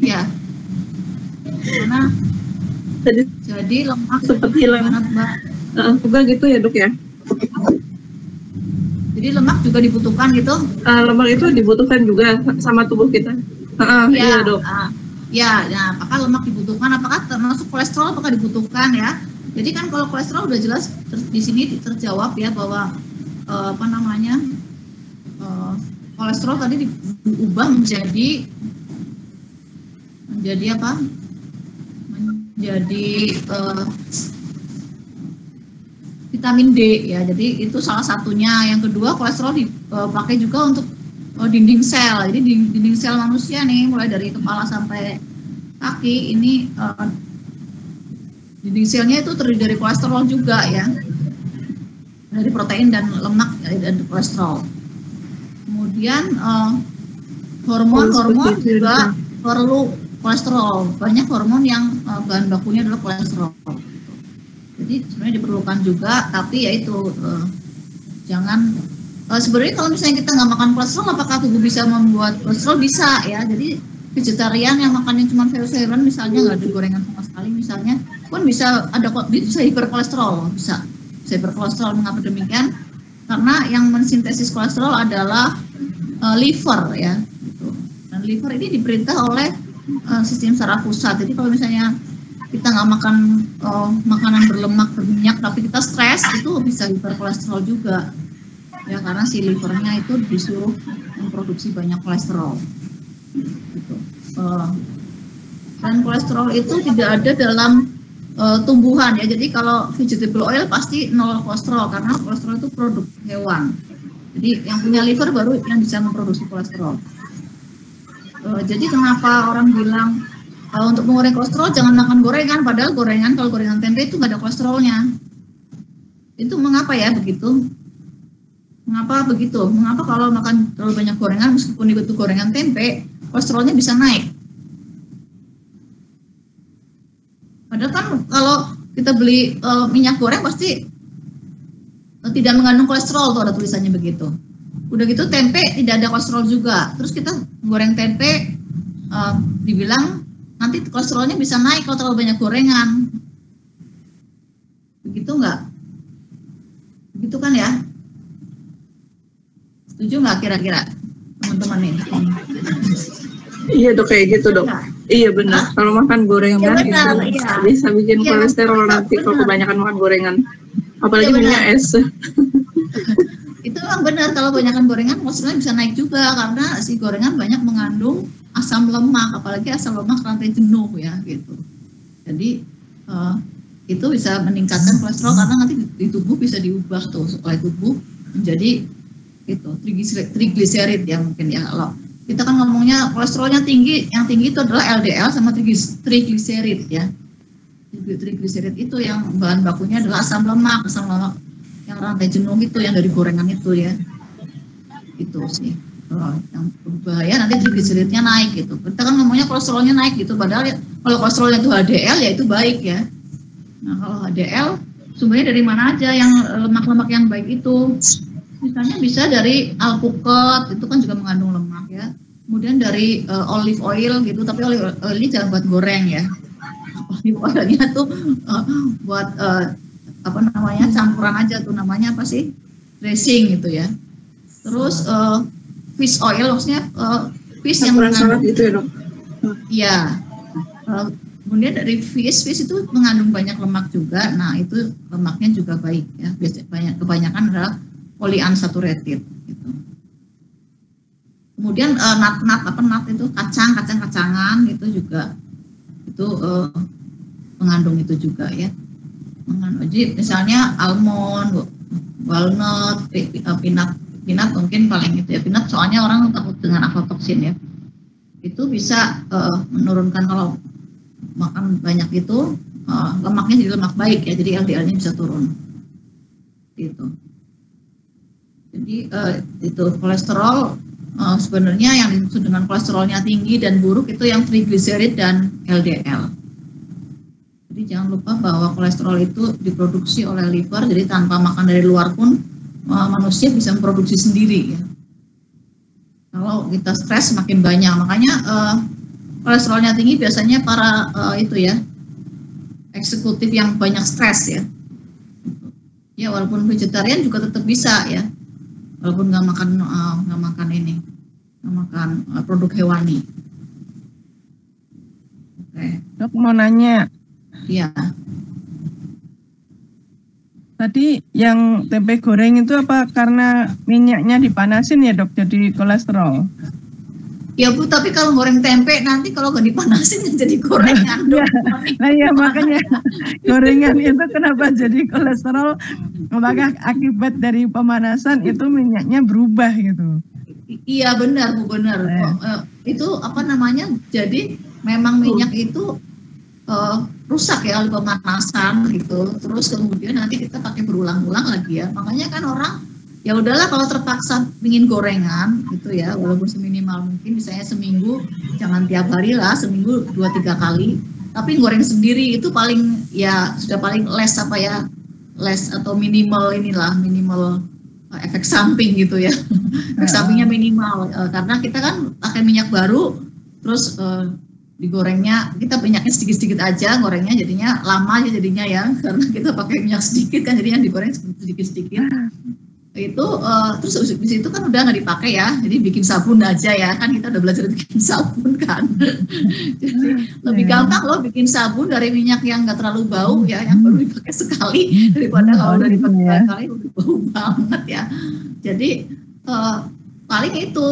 Ya, karena jadi, jadi lemak seperti hilang. Uh, juga gitu ya dok ya? Jadi lemak juga dibutuhkan gitu? Uh, lemak itu dibutuhkan juga sama tubuh kita. Uh, ya, iya dok. uh, ya ya apakah lemak dibutuhkan? Apakah termasuk kolesterol apakah dibutuhkan ya? Jadi kan kalau kolesterol udah jelas di sini terjawab ya bahwa uh, apa namanya uh, kolesterol tadi diubah menjadi menjadi apa jadi uh, vitamin D ya. Jadi itu salah satunya. Yang kedua kolesterol dipakai juga untuk uh, dinding sel. Jadi dinding sel manusia nih mulai dari kepala sampai kaki ini uh, dinding selnya itu terdiri dari kolesterol juga ya. Dari protein dan lemak ya, dan kolesterol. Kemudian hormon-hormon oh, juga perlu kolesterol. Banyak hormon yang uh, bahan bakunya adalah kolesterol. Jadi sebenarnya diperlukan juga, tapi ya itu uh, jangan uh, sebenarnya kalau misalnya kita nggak makan kolesterol, apakah tubuh bisa membuat kolesterol? Bisa ya. Jadi vegetarian yang makannya cuma sayur-sayuran misalnya nggak ada gorengan sama sekali misalnya pun bisa ada bisa hiperkolesterol bisa bisa hiperkolesterol mengapa demikian karena yang mensintesis kolesterol adalah uh, liver ya gitu. dan liver ini diperintah oleh uh, sistem saraf pusat. Jadi kalau misalnya kita nggak makan uh, makanan berlemak berminyak tapi kita stres itu bisa hiperkolesterol juga. Ya karena si livernya itu disuruh memproduksi banyak kolesterol. Gitu. uh, dan kolesterol itu tidak ada dalam uh, tumbuhan ya. Jadi kalau vegetable oil pasti nol kolesterol karena kolesterol itu produk hewan. Jadi yang punya liver baru yang bisa memproduksi kolesterol Uh, jadi kenapa orang bilang uh, untuk mengurangi kolesterol jangan makan gorengan, padahal gorengan kalau gorengan tempe itu nggak ada kolesterolnya. Itu mengapa ya begitu? Mengapa begitu? Mengapa kalau makan terlalu banyak gorengan meskipun itu gorengan tempe, kolesterolnya bisa naik? Padahal kan kalau kita beli uh, minyak goreng pasti tidak mengandung kolesterol tuh ada tulisannya begitu udah gitu tempe tidak ada kolesterol juga terus kita goreng tempe uh, dibilang nanti kolesterolnya bisa naik kalau terlalu banyak gorengan begitu Itu enggak? Gitu kan ya? Setuju nggak kira-kira teman-teman nih? Iya dok kayak gitu dok. Iya benar. Kalau makan gorengan Ya, benar, itu iya. bisa bikin Iya, kolesterol nanti kalau kebanyakan makan gorengan. Apalagi Iya, benar. minyak es. Memang benar kalau banyakkan gorengan kolesterolnya bisa naik juga karena si gorengan banyak mengandung asam lemak, apalagi asam lemak rantai jenuh ya gitu. Jadi eh, itu bisa meningkatkan kolesterol karena nanti di, tubuh bisa diubah tuh oleh tubuh menjadi itu triglycerid ya mungkin ya kalau kita kan ngomongnya kolesterolnya tinggi, yang tinggi itu adalah LDL sama triglis- triglycerid ya. Triglycerid itu yang bahan bakunya adalah asam lemak, asam lemak yang rantai jenuh itu yang dari gorengan itu ya. Itu sih. Yang berbahaya nanti triglyceridnya naik gitu. Kita kan ngomongnya kolesterolnya naik gitu, padahal ya, kalau kolesterolnya itu HDL ya itu baik ya. Nah kalau HDL sumbernya dari mana aja yang eh, lemak-lemak yang baik itu? Misalnya bisa dari alpukat itu kan juga mengandung lemak ya. Kemudian dari eh, olive oil gitu, tapi olive oil ini jangan buat goreng ya. Olive oilnya tuh eh, buat eh, apa namanya campuran aja tuh namanya apa sih dressing gitu ya. Terus eh, fish oil maksudnya eh, fish yang Campuran salad mengandung gitu ya dok. Iya. Eh, kemudian dari fish, fish itu mengandung banyak lemak juga. Nah, itu lemaknya juga baik ya. Biasanya banyak kebanyakan adalah polyunsaturated gitu. Kemudian eh, nut-nut apa nut itu kacang, kacang-kacangan itu juga itu eh, mengandung itu juga ya. Mengandung. Jadi misalnya almond, walnut, pi- pi- eh, peanut mungkin paling itu ya. Peanut soalnya orang takut dengan aflatoxin ya itu bisa eh, menurunkan kalau makan banyak itu eh, lemaknya jadi lemak baik ya jadi LDL-nya bisa turun gitu jadi eh, itu kolesterol eh, sebenarnya yang dimaksud dengan kolesterolnya tinggi dan buruk itu yang triglycerid dan LDL jadi jangan lupa bahwa kolesterol itu diproduksi oleh liver jadi tanpa makan dari luar pun manusia bisa memproduksi sendiri ya. Kalau kita stres makin banyak. Makanya eh, kolesterolnya tinggi biasanya para eh, itu ya eksekutif yang banyak stres ya. Ya walaupun vegetarian juga tetap bisa ya. Walaupun nggak makan eh, nggak makan ini nggak makan eh, produk hewani. Oke. Dok mau nanya, ya tadi yang tempe goreng itu apa karena minyaknya dipanasin ya dok jadi kolesterol? ya bu tapi kalau goreng tempe nanti kalau nggak dipanasin yang jadi gorengan dong. Nah ya makanya gorengan itu kenapa jadi kolesterol? Apakah akibat dari pemanasan itu minyaknya berubah gitu? Iya benar bu benar. Kok, eh, itu apa namanya? Jadi memang minyak itu eh, rusak ya oleh pemanasan gitu. Terus kemudian nanti kita pakai berulang-ulang lagi ya. Makanya kan orang ya udahlah kalau terpaksa ingin gorengan gitu ya walaupun seminimal mungkin misalnya seminggu jangan tiap hari lah seminggu dua tiga kali tapi goreng sendiri itu paling ya sudah paling less apa ya less atau minimal inilah minimal eh, efek samping gitu ya efek sampingnya minimal Eh, karena kita kan pakai minyak baru terus eh, digorengnya kita minyaknya sedikit-sedikit aja gorengnya jadinya lama aja jadinya ya karena kita pakai minyak sedikit kan jadinya digoreng sedikit-sedikit itu eh, terus habis itu kan udah nggak dipakai ya jadi bikin sabun aja ya kan kita udah belajar bikin sabun kan jadi lebih Iya. gampang loh bikin sabun dari minyak yang nggak terlalu bau ya yang baru dipakai sekali daripada kalau udah dipakai Iya. sekali udah bau banget ya jadi eh, paling itu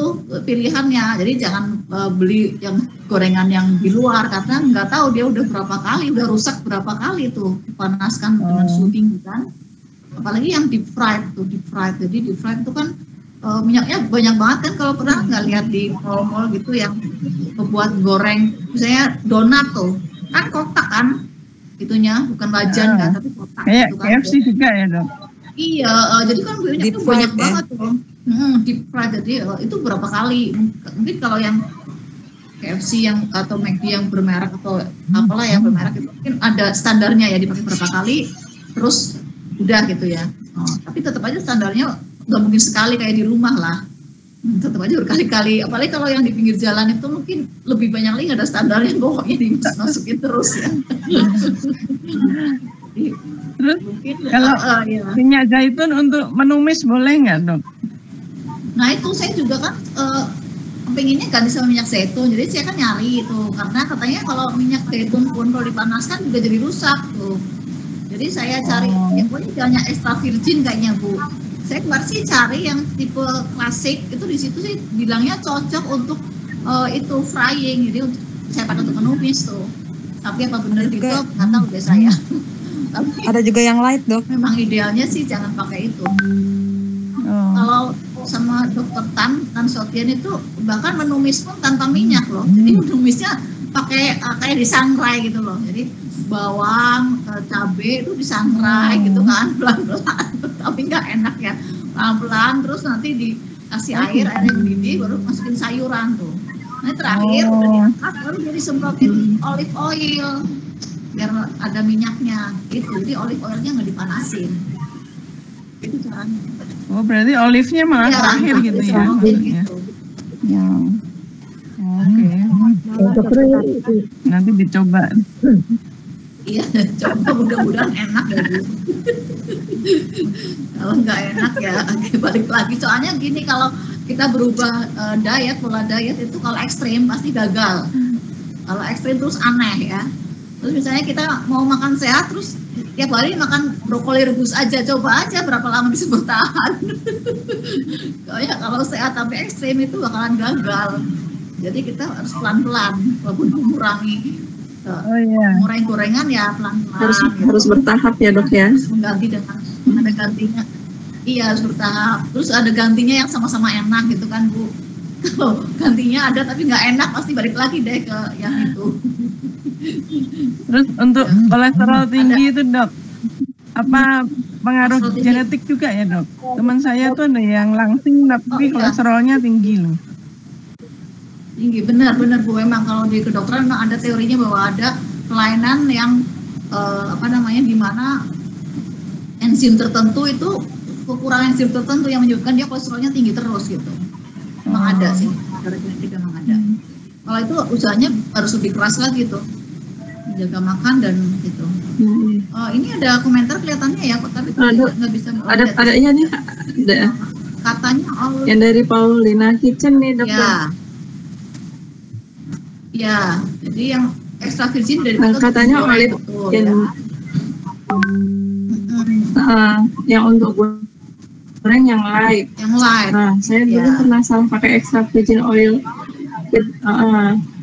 pilihannya jadi jangan eh, beli yang gorengan yang di luar karena nggak tahu dia udah berapa kali udah rusak berapa kali tuh dipanaskan dengan Oh. suhu tinggi kan apalagi yang deep fried tuh deep fried jadi deep fried itu kan eh, minyaknya banyak banget kan kalau pernah nggak lihat di mall-mall gitu yang membuat goreng misalnya donat tuh kan kotak kan itunya bukan wajan Ah. kan tapi kotak Kayak gitu kan. KFC juga ya dok? Iya, eh, jadi kan minyaknya Deep tuh banyak ya? banget tuh. Hmm, deep fried jadi eh, itu berapa kali? Mungkin kalau yang KFC yang atau McD yang bermerek atau apalah yang bermerek itu mungkin ada standarnya ya dipakai berapa kali, terus udah gitu ya. Oh, tapi tetap aja standarnya nggak mungkin sekali kayak di rumah lah. Hmm, tetap aja berkali-kali. Apalagi kalau yang di pinggir jalan itu mungkin lebih banyak lagi ada standarnya pokoknya dimasukin terus ya. Terus mungkin Kalau- eh, ya. minyak zaitun untuk menumis boleh nggak dok? Nah itu saya juga kan eh, pengennya ganti sama minyak zaitun, jadi saya kan nyari itu karena katanya kalau minyak zaitun pun kalau dipanaskan juga jadi rusak tuh. Jadi saya cari, Oh. ya pokoknya yang extra virgin kayaknya bu. Saya kemarin sih cari yang tipe klasik itu di situ sih bilangnya cocok untuk eh, itu frying, jadi untuk saya pakai untuk menumis tuh. Tapi apa benar gitu nggak tahu deh saya. Tapi Ada juga yang light dok. memang idealnya sih jangan pakai itu Oh. kalau sama dokter Tan Tan Sotian itu bahkan menumis pun tanpa minyak loh. Jadi menumisnya pakai eh, kayak disangrai gitu loh. Jadi bawang eh, cabai itu disangrai Hmm. gitu kan pelan-pelan. Tapi nggak enak ya. Pelan-pelan terus nanti dikasih air air yang mendidih baru masukin sayuran tuh. Nah terakhir Oh. udah diangkat baru jadi semprotin olive oil biar ada minyaknya. Gitu. Jadi olive oilnya nggak dipanasin. Itu caranya Oh berarti olive-nya malah Iya, terakhir gitu ya? disembrotin Ya. Ya. Oke, nanti dicoba. Iya, coba mudah-mudahan enak ya Bu. kalau nggak enak ya balik lagi. Soalnya gini kalau kita berubah eh, diet, pola diet itu kalau ekstrim pasti gagal. Kalau ekstrim terus aneh ya. Terus misalnya kita mau makan sehat terus tiap hari makan brokoli rebus aja, coba aja berapa lama bisa bertahan. Soalnya kalau sehat tapi ekstrim itu bakalan gagal. Jadi kita harus pelan-pelan, walaupun mengurangi eh, Oh iya. mengurangi gorengan ya pelan-pelan. harus gitu. harus bertahap ya dok ya mengganti dengan ada gantinya. Iya harus bertahap. Terus ada gantinya yang sama-sama enak gitu kan Bu. Kalau gantinya ada tapi nggak enak pasti balik lagi deh ke yang itu. Terus untuk kolesterol tinggi itu dok, apa pengaruh genetik juga ya dok? Teman saya tuh ada yang langsing tapi Oh, iya. kolesterolnya tinggi loh. Tinggi benar-benar Bu memang kalau di kedokteran memang ada teorinya bahwa ada kelainan yang eh, apa namanya di mana enzim tertentu itu kekurangan enzim tertentu yang menyebabkan dia kolesterolnya tinggi terus gitu. Memang ada sih, secara genetik memang ada. Kalau itu usahanya harus lebih keras lagi tuh, menjaga makan dan gitu. Hmm. Oh, ini ada komentar kelihatannya ya, kok tapi nggak bisa ada ada iya nih ada katanya oh yang dari Paulina Kitchen nih dokter ya, ya. Jadi yang extra virgin dari Nah, katanya olive betul, yang ya. Eh, yang untuk goreng yang light yang live. Nah, saya dulu Ya. pernah salah pakai extra virgin oil. Uh, uh, Iya,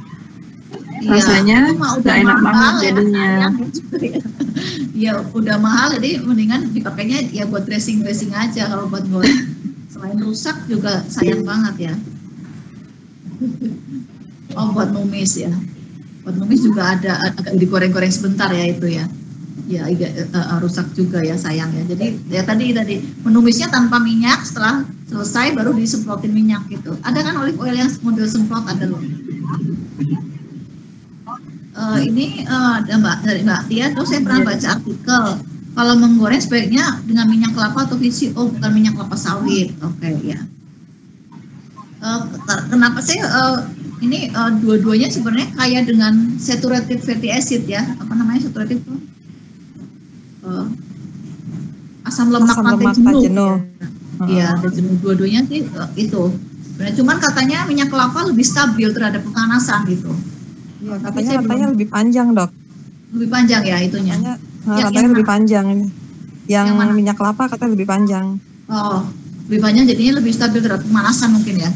rasanya itu mah nggak enak banget mahal ya, jadinya. ya. Ya udah mahal jadi mendingan dipakainya ya buat dressing dressing aja kalau buat goreng. Selain rusak juga sayang banget ya. Oh buat numis ya. Buat numis juga ada agak digoreng-goreng sebentar ya itu ya. Ya agak, eh, rusak juga ya sayang ya. Jadi ya tadi tadi menumisnya tanpa minyak setelah selesai baru disemprotin minyak gitu. Ada kan olive oil yang model semprot ada loh. Eh, ini ada Mbak dari Mbak Tia tuh saya pernah baca artikel kalau menggoreng sebaiknya dengan minyak kelapa atau VCO bukan minyak kelapa sawit. Oke ya. Eh, kenapa saya eh, ini eh, dua-duanya sebenarnya kaya dengan saturated fatty acid ya. Apa namanya saturated itu? Eh, asam lemak Asam mata lemak jenuh. jenuh. Iya, ada jenuh dua-duanya sih eh, itu. Sebenarnya cuman katanya minyak kelapa lebih stabil terhadap pemanasan gitu. Iya, katanya katanya belum- lebih panjang dok. Lebih panjang ya itunya. Katanya, nah, Yang- katanya yang lebih mana? panjang. Yang, Yang mana? minyak kelapa katanya lebih panjang. Oh, lebih banyak jadinya lebih stabil terhadap pemanasan mungkin ya.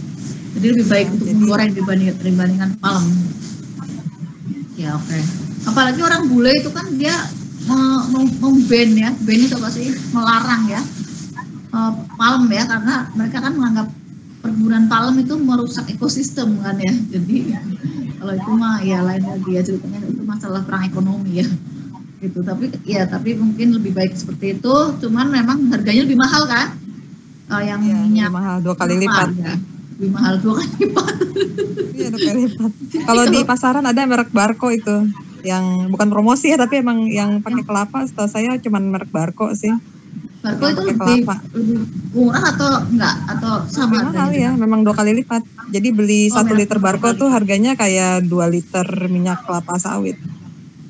Jadi lebih baik Ya, untuk jadi- menggoreng dibanding dibandingkan palem. Ya oke. Apalagi orang bule itu kan dia me- mem- memban ya, ban itu apa sih? Melarang ya eh, palem ya karena mereka kan menganggap perkebunan palem itu merusak ekosistem kan ya. Jadi kalau itu mah ya lain lagi ya ceritanya itu masalah perang ekonomi ya gitu tapi ya tapi mungkin lebih baik seperti itu cuman memang harganya lebih mahal kan Eh, yang Iya, minyak lebih mahal dua kali lipat. ya. lebih mahal dua kali lipat Iya, dua kali lipat. Kalau di pasaran ada merek Barco itu yang bukan promosi ya tapi emang yang pakai kelapa setahu saya cuman merek Barco sih. Barco itu lebih, lebih murah atau enggak atau sama Lebih mahal ya, memang dua kali lipat. Jadi beli Oh, satu liter Barco tuh harganya kayak dua liter minyak kelapa sawit.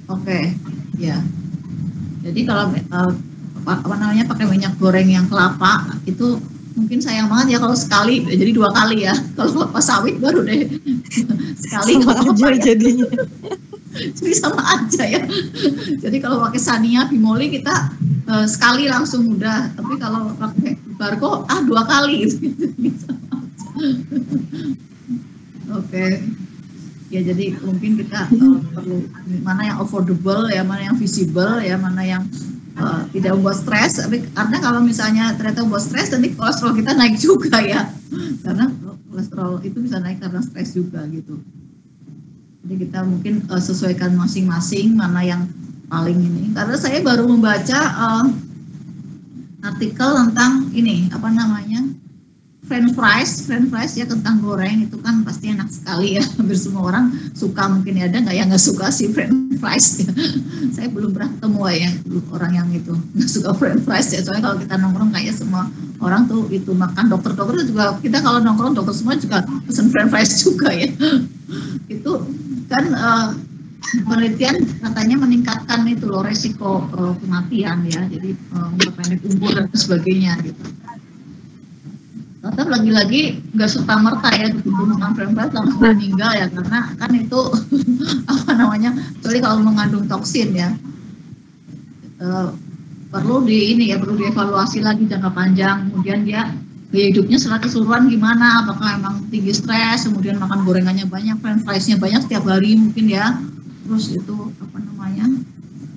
Oke, ya. Jadi kalau uh, apa, apa namanya pakai minyak goreng yang kelapa itu mungkin sayang banget ya kalau sekali jadi dua kali ya kalau kelapa sawit baru deh sekali sama aja ya. jadinya jadi sama aja ya. Jadi kalau pakai Sania Bimoli kita uh, sekali langsung udah. Tapi kalau pakai Barco ah dua kali. Gitu, oke. Ya jadi mungkin kita uh, perlu mana yang affordable ya mana yang visible ya mana yang uh, tidak membuat stres. Tapi karena kalau misalnya ternyata membuat stres nanti kolesterol kita naik juga ya. Karena kolesterol itu bisa naik karena stres juga gitu jadi kita mungkin uh, sesuaikan masing-masing mana yang paling ini karena saya baru membaca uh, artikel tentang ini apa namanya french fries, french fries ya kentang goreng itu kan pasti enak sekali ya. Hampir semua orang suka mungkin ya ada nggak yang nggak suka sih french fries ya. Saya belum pernah ketemu ya orang yang itu nggak suka french fries ya. Soalnya kalau kita nongkrong kayak semua orang tuh itu makan dokter-dokter juga kita kalau nongkrong dokter semua juga pesen french fries juga ya. itu kan uh, penelitian katanya meningkatkan itu loh resiko uh, kematian ya. Jadi uh, memperpendek umur dan sebagainya gitu. Tetap lagi-lagi nggak serta merta ya french fries langsung meninggal ya karena kan itu apa namanya kecuali kalau mengandung toksin ya. E, perlu di ini ya perlu dievaluasi lagi jangka panjang. Kemudian dia gaya hidupnya secara keseluruhan gimana apakah emang tinggi stres kemudian makan gorengannya banyak french friesnya banyak setiap hari mungkin ya terus itu apa namanya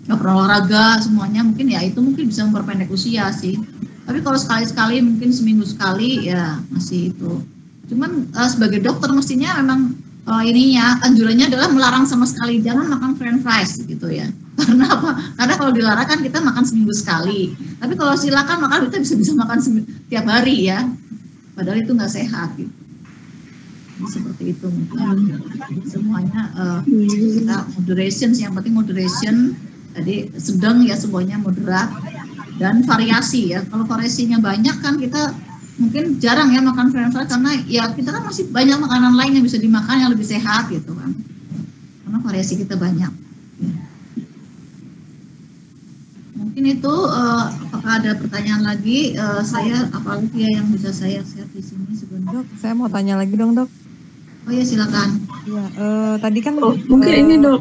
nggak pernah olahraga semuanya mungkin ya itu mungkin bisa memperpendek usia sih tapi kalau sekali-sekali mungkin seminggu sekali ya masih itu. Cuman uh, sebagai dokter mestinya memang uh, ininya anjurannya adalah melarang sama sekali jangan makan french fries gitu ya. Karena apa? Karena kalau dilarang kan kita makan seminggu sekali. Tapi kalau silakan makan kita bisa bisa makan tiap hari ya. Padahal itu nggak sehat gitu. Seperti itu mungkin semuanya uh, kita moderation yang penting moderation jadi sedang ya semuanya moderat dan variasi ya. Kalau variasinya banyak kan kita mungkin jarang ya makan french fries karena ya kita kan masih banyak makanan lain yang bisa dimakan yang lebih sehat gitu kan. Karena variasi kita banyak. Mungkin itu uh, apakah ada pertanyaan lagi? Uh, saya apalagi ya yang bisa saya share di sini sebenarnya. Dok, saya mau tanya lagi dong dok. Oh ya silakan. Iya, uh, tadi kan. Oh, mungkin uh, ini dok.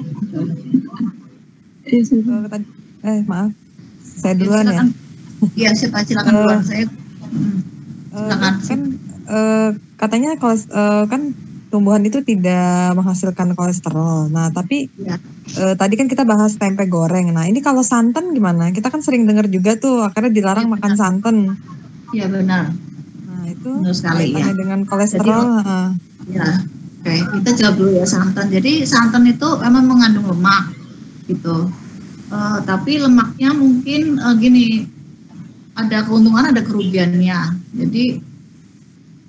Eh, uh, tadi, eh maaf, saya duluan ya. Iya, siapa silakan uh, duluan. Saya hmm, silakan. Uh, kan uh, katanya kalau uh, kan tumbuhan itu tidak menghasilkan kolesterol. Nah, tapi ya. uh, tadi kan kita bahas tempe goreng. Nah, ini kalau santan gimana? Kita kan sering dengar juga tuh akhirnya dilarang ya, makan santan. Iya benar. Nah, itu benar sekali ya. dengan kolesterol. Jadi, uh, ya. Oke, kita jawab dulu ya santan. Jadi santan itu memang mengandung lemak gitu Uh, tapi lemaknya mungkin uh, gini, ada keuntungan ada kerugiannya. Jadi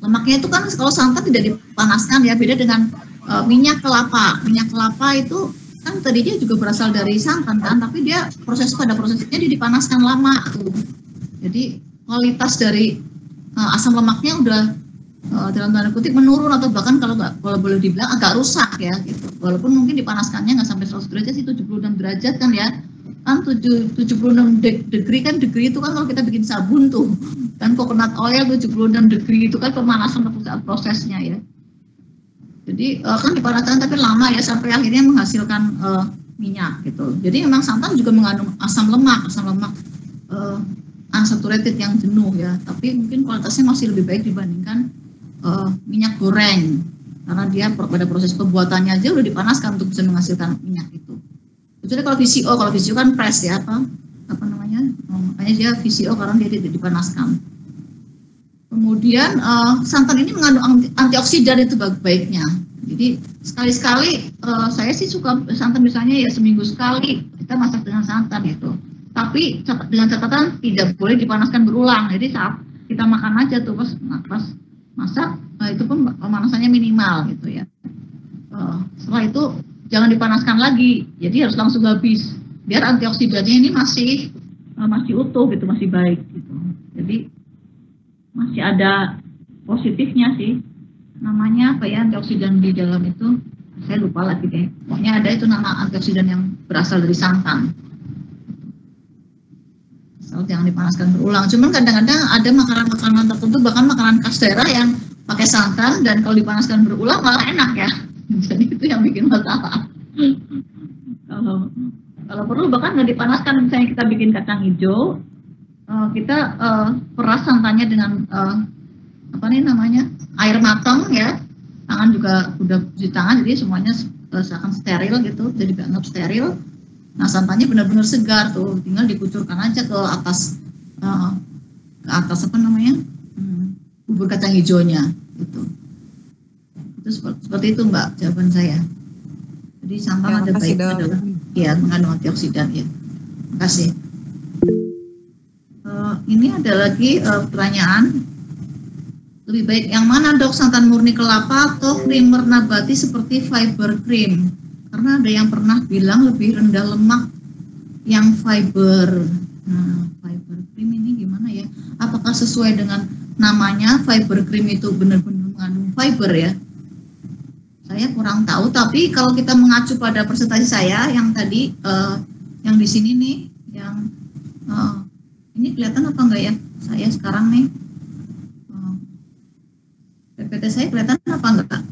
lemaknya itu kan kalau santan tidak dipanaskan ya beda dengan uh, minyak kelapa. Minyak kelapa itu kan tadinya juga berasal dari santan kan, tapi dia proses pada prosesnya dia dipanaskan lama tuh. Jadi kualitas dari uh, asam lemaknya udah uh, dalam tanda kutip menurun atau bahkan kalau nggak kalau boleh dibilang agak rusak ya gitu. Walaupun mungkin dipanaskannya nggak sampai 100 derajat sih 76 derajat kan ya kan 7, 76 degree kan degree itu kan kalau kita bikin sabun tuh kan coconut oil 76 degree itu kan pemanasan prosesnya ya. Jadi uh, kan dipanaskan tapi lama ya sampai akhirnya menghasilkan uh, minyak gitu. Jadi memang santan juga mengandung asam lemak asam lemak uh, unsaturated yang jenuh ya. Tapi mungkin kualitasnya masih lebih baik dibandingkan uh, minyak goreng. Karena dia pada proses pembuatannya aja udah dipanaskan untuk bisa menghasilkan minyak itu kecuali kalau VCO kalau VCO kan press ya apa apa namanya? Oh, makanya dia VCO karena dia tidak dipanaskan. Kemudian uh, santan ini mengandung antioksidan itu baik baiknya. Jadi sekali-sekali uh, saya sih suka santan misalnya ya seminggu sekali kita masak dengan santan itu tapi dengan catatan tidak boleh dipanaskan berulang. Jadi saat kita makan aja tuh pas pas masak uh, itu pun pemanasannya minimal gitu ya. Uh, setelah itu jangan dipanaskan lagi. Jadi harus langsung habis. Biar antioksidannya ini masih uh, masih utuh gitu masih baik gitu. Jadi masih ada positifnya sih. Namanya apa ya antioksidan di dalam itu? Saya lupa lagi deh. Pokoknya ada itu nama antioksidan yang berasal dari santan. Asal jangan dipanaskan berulang. Cuman kadang-kadang ada makanan-makanan tertentu bahkan makanan khas daerah yang pakai santan dan kalau dipanaskan berulang malah enak ya. Jadi itu yang bikin masalah. kalau kalau perlu bahkan nggak dipanaskan. Misalnya kita bikin kacang hijau, uh, kita uh, peras santannya dengan uh, apa nih namanya? Air matang ya, tangan juga udah cuci tangan jadi semuanya seakan steril gitu, jadi dianggap steril. Nah sampahnya benar-benar segar tuh, tinggal dikucurkan aja ke atas uh, ke atas apa namanya? Hmm, bubur kacang hijaunya gitu. Itu seperti, seperti itu mbak jawaban saya. Jadi sampah ya, ada baik adalah ya mengandung antioksidan ya. Terima kasih. Uh, ini ada lagi uh, pertanyaan lebih baik yang mana dok santan murni kelapa atau creamer nabati seperti fiber cream karena ada yang pernah bilang lebih rendah lemak yang fiber. Nah, fiber cream ini gimana ya? Apakah sesuai dengan namanya fiber cream itu benar-benar mengandung fiber ya? Saya kurang tahu, tapi kalau kita mengacu pada presentasi saya yang tadi, uh, yang di sini nih, yang uh, ini kelihatan apa enggak ya? Saya sekarang nih, uh, eh, PPT saya kelihatan apa enggak?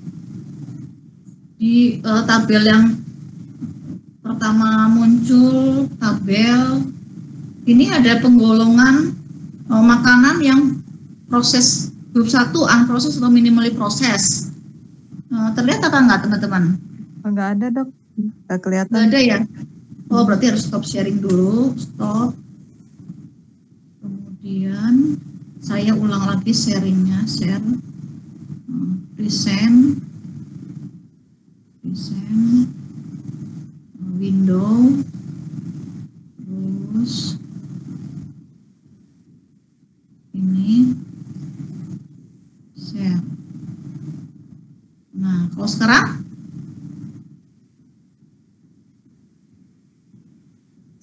di uh, tabel yang pertama muncul tabel ini ada penggolongan uh, makanan yang proses grup satu unprocessed atau minimally proses uh, terlihat apa enggak teman-teman? Enggak ada dok, enggak kelihatan. Enggak ada ya? Oh berarti harus stop sharing dulu, stop. Kemudian saya ulang lagi sharingnya, share, present present window terus ini share nah kalau sekarang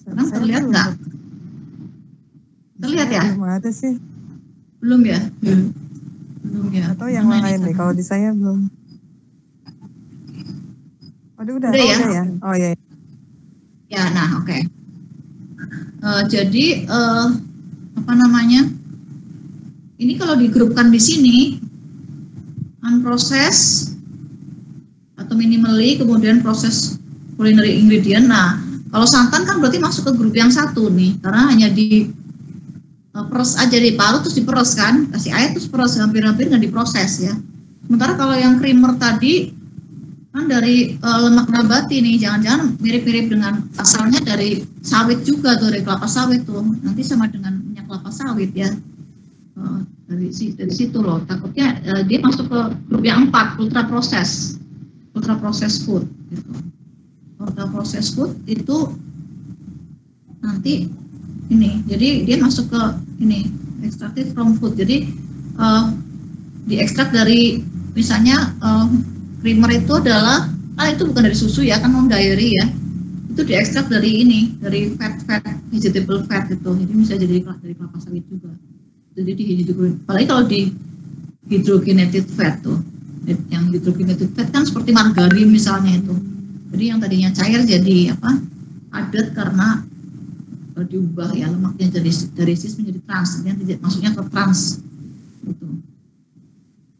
sekarang terlihat nggak terlihat ya belum ada sih belum ya belum ya atau yang lain nih kalau di saya belum Aduh, udah, udah, oh, ya? udah ya? Oh iya. Ya, nah oke. Okay. Uh, eh, jadi uh, apa namanya? Ini kalau digrupkan di sini unprocessed minimally, kemudian proses culinary ingredient. Nah, kalau santan kan berarti masuk ke grup yang satu nih, karena hanya di uh, peres aja di parut terus diperes kan, kasih air terus peres hampir-hampir nggak diproses ya. Sementara kalau yang creamer tadi kan dari uh, lemak nabati nih jangan-jangan mirip-mirip dengan asalnya dari sawit juga tuh dari kelapa sawit tuh. Nanti sama dengan minyak kelapa sawit ya. Uh, dari dari situ loh. Takutnya dia masuk ke grup yang empat ultra proses ultra proses food gitu. ultra proses food itu nanti ini jadi dia masuk ke ini extracted from food. Jadi uh, diekstrak dari misalnya uh, creamer itu adalah ah itu bukan dari susu ya kan non dairy ya. Itu diekstrak dari ini dari fat fat vegetable fat itu. Jadi bisa jadi dari kelapa sawit juga. Jadi di hidrogen apalagi kalau di hydrogenated fat tuh yang hydrogenated fat kan seperti margarin misalnya itu. Jadi yang tadinya cair jadi apa padat karena diubah ya lemaknya dari dari cis menjadi trans jadi maksudnya ke trans gitu.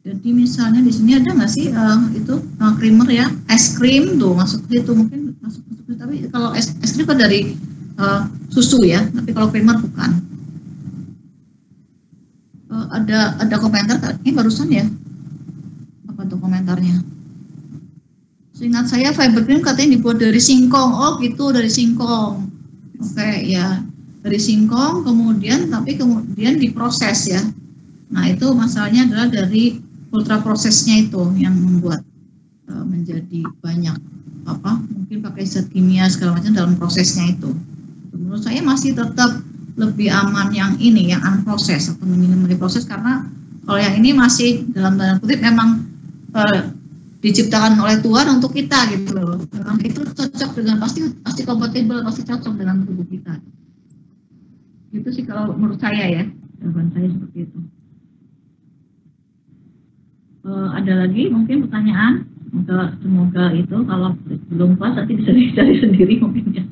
Jadi misalnya di sini ada nggak sih uh, itu uh, creamer ya? Es krim tuh masuk itu mungkin masuk masuk tapi kalau es, es krim kan dari uh, susu ya tapi kalau creamer bukan. Ada ada komentar ini barusan ya tuh komentarnya. Seingat saya fiber cream katanya dibuat dari singkong. Oh gitu dari singkong. Oke okay, ya. Dari singkong kemudian tapi kemudian diproses ya. Nah itu masalahnya adalah dari ultra prosesnya itu yang membuat uh, menjadi banyak apa mungkin pakai zat kimia segala macam dalam prosesnya itu. Menurut saya masih tetap lebih aman yang ini yang unprocessed atau minimally proses karena kalau yang ini masih dalam tanda kutip memang uh, diciptakan oleh Tuhan untuk kita gitu loh. Itu cocok dengan pasti pasti kompatibel pasti cocok dengan tubuh kita. Itu sih kalau menurut saya ya jawaban saya seperti itu uh, ada lagi mungkin pertanyaan semoga semoga itu kalau belum pas nanti bisa dicari sendiri mungkin ya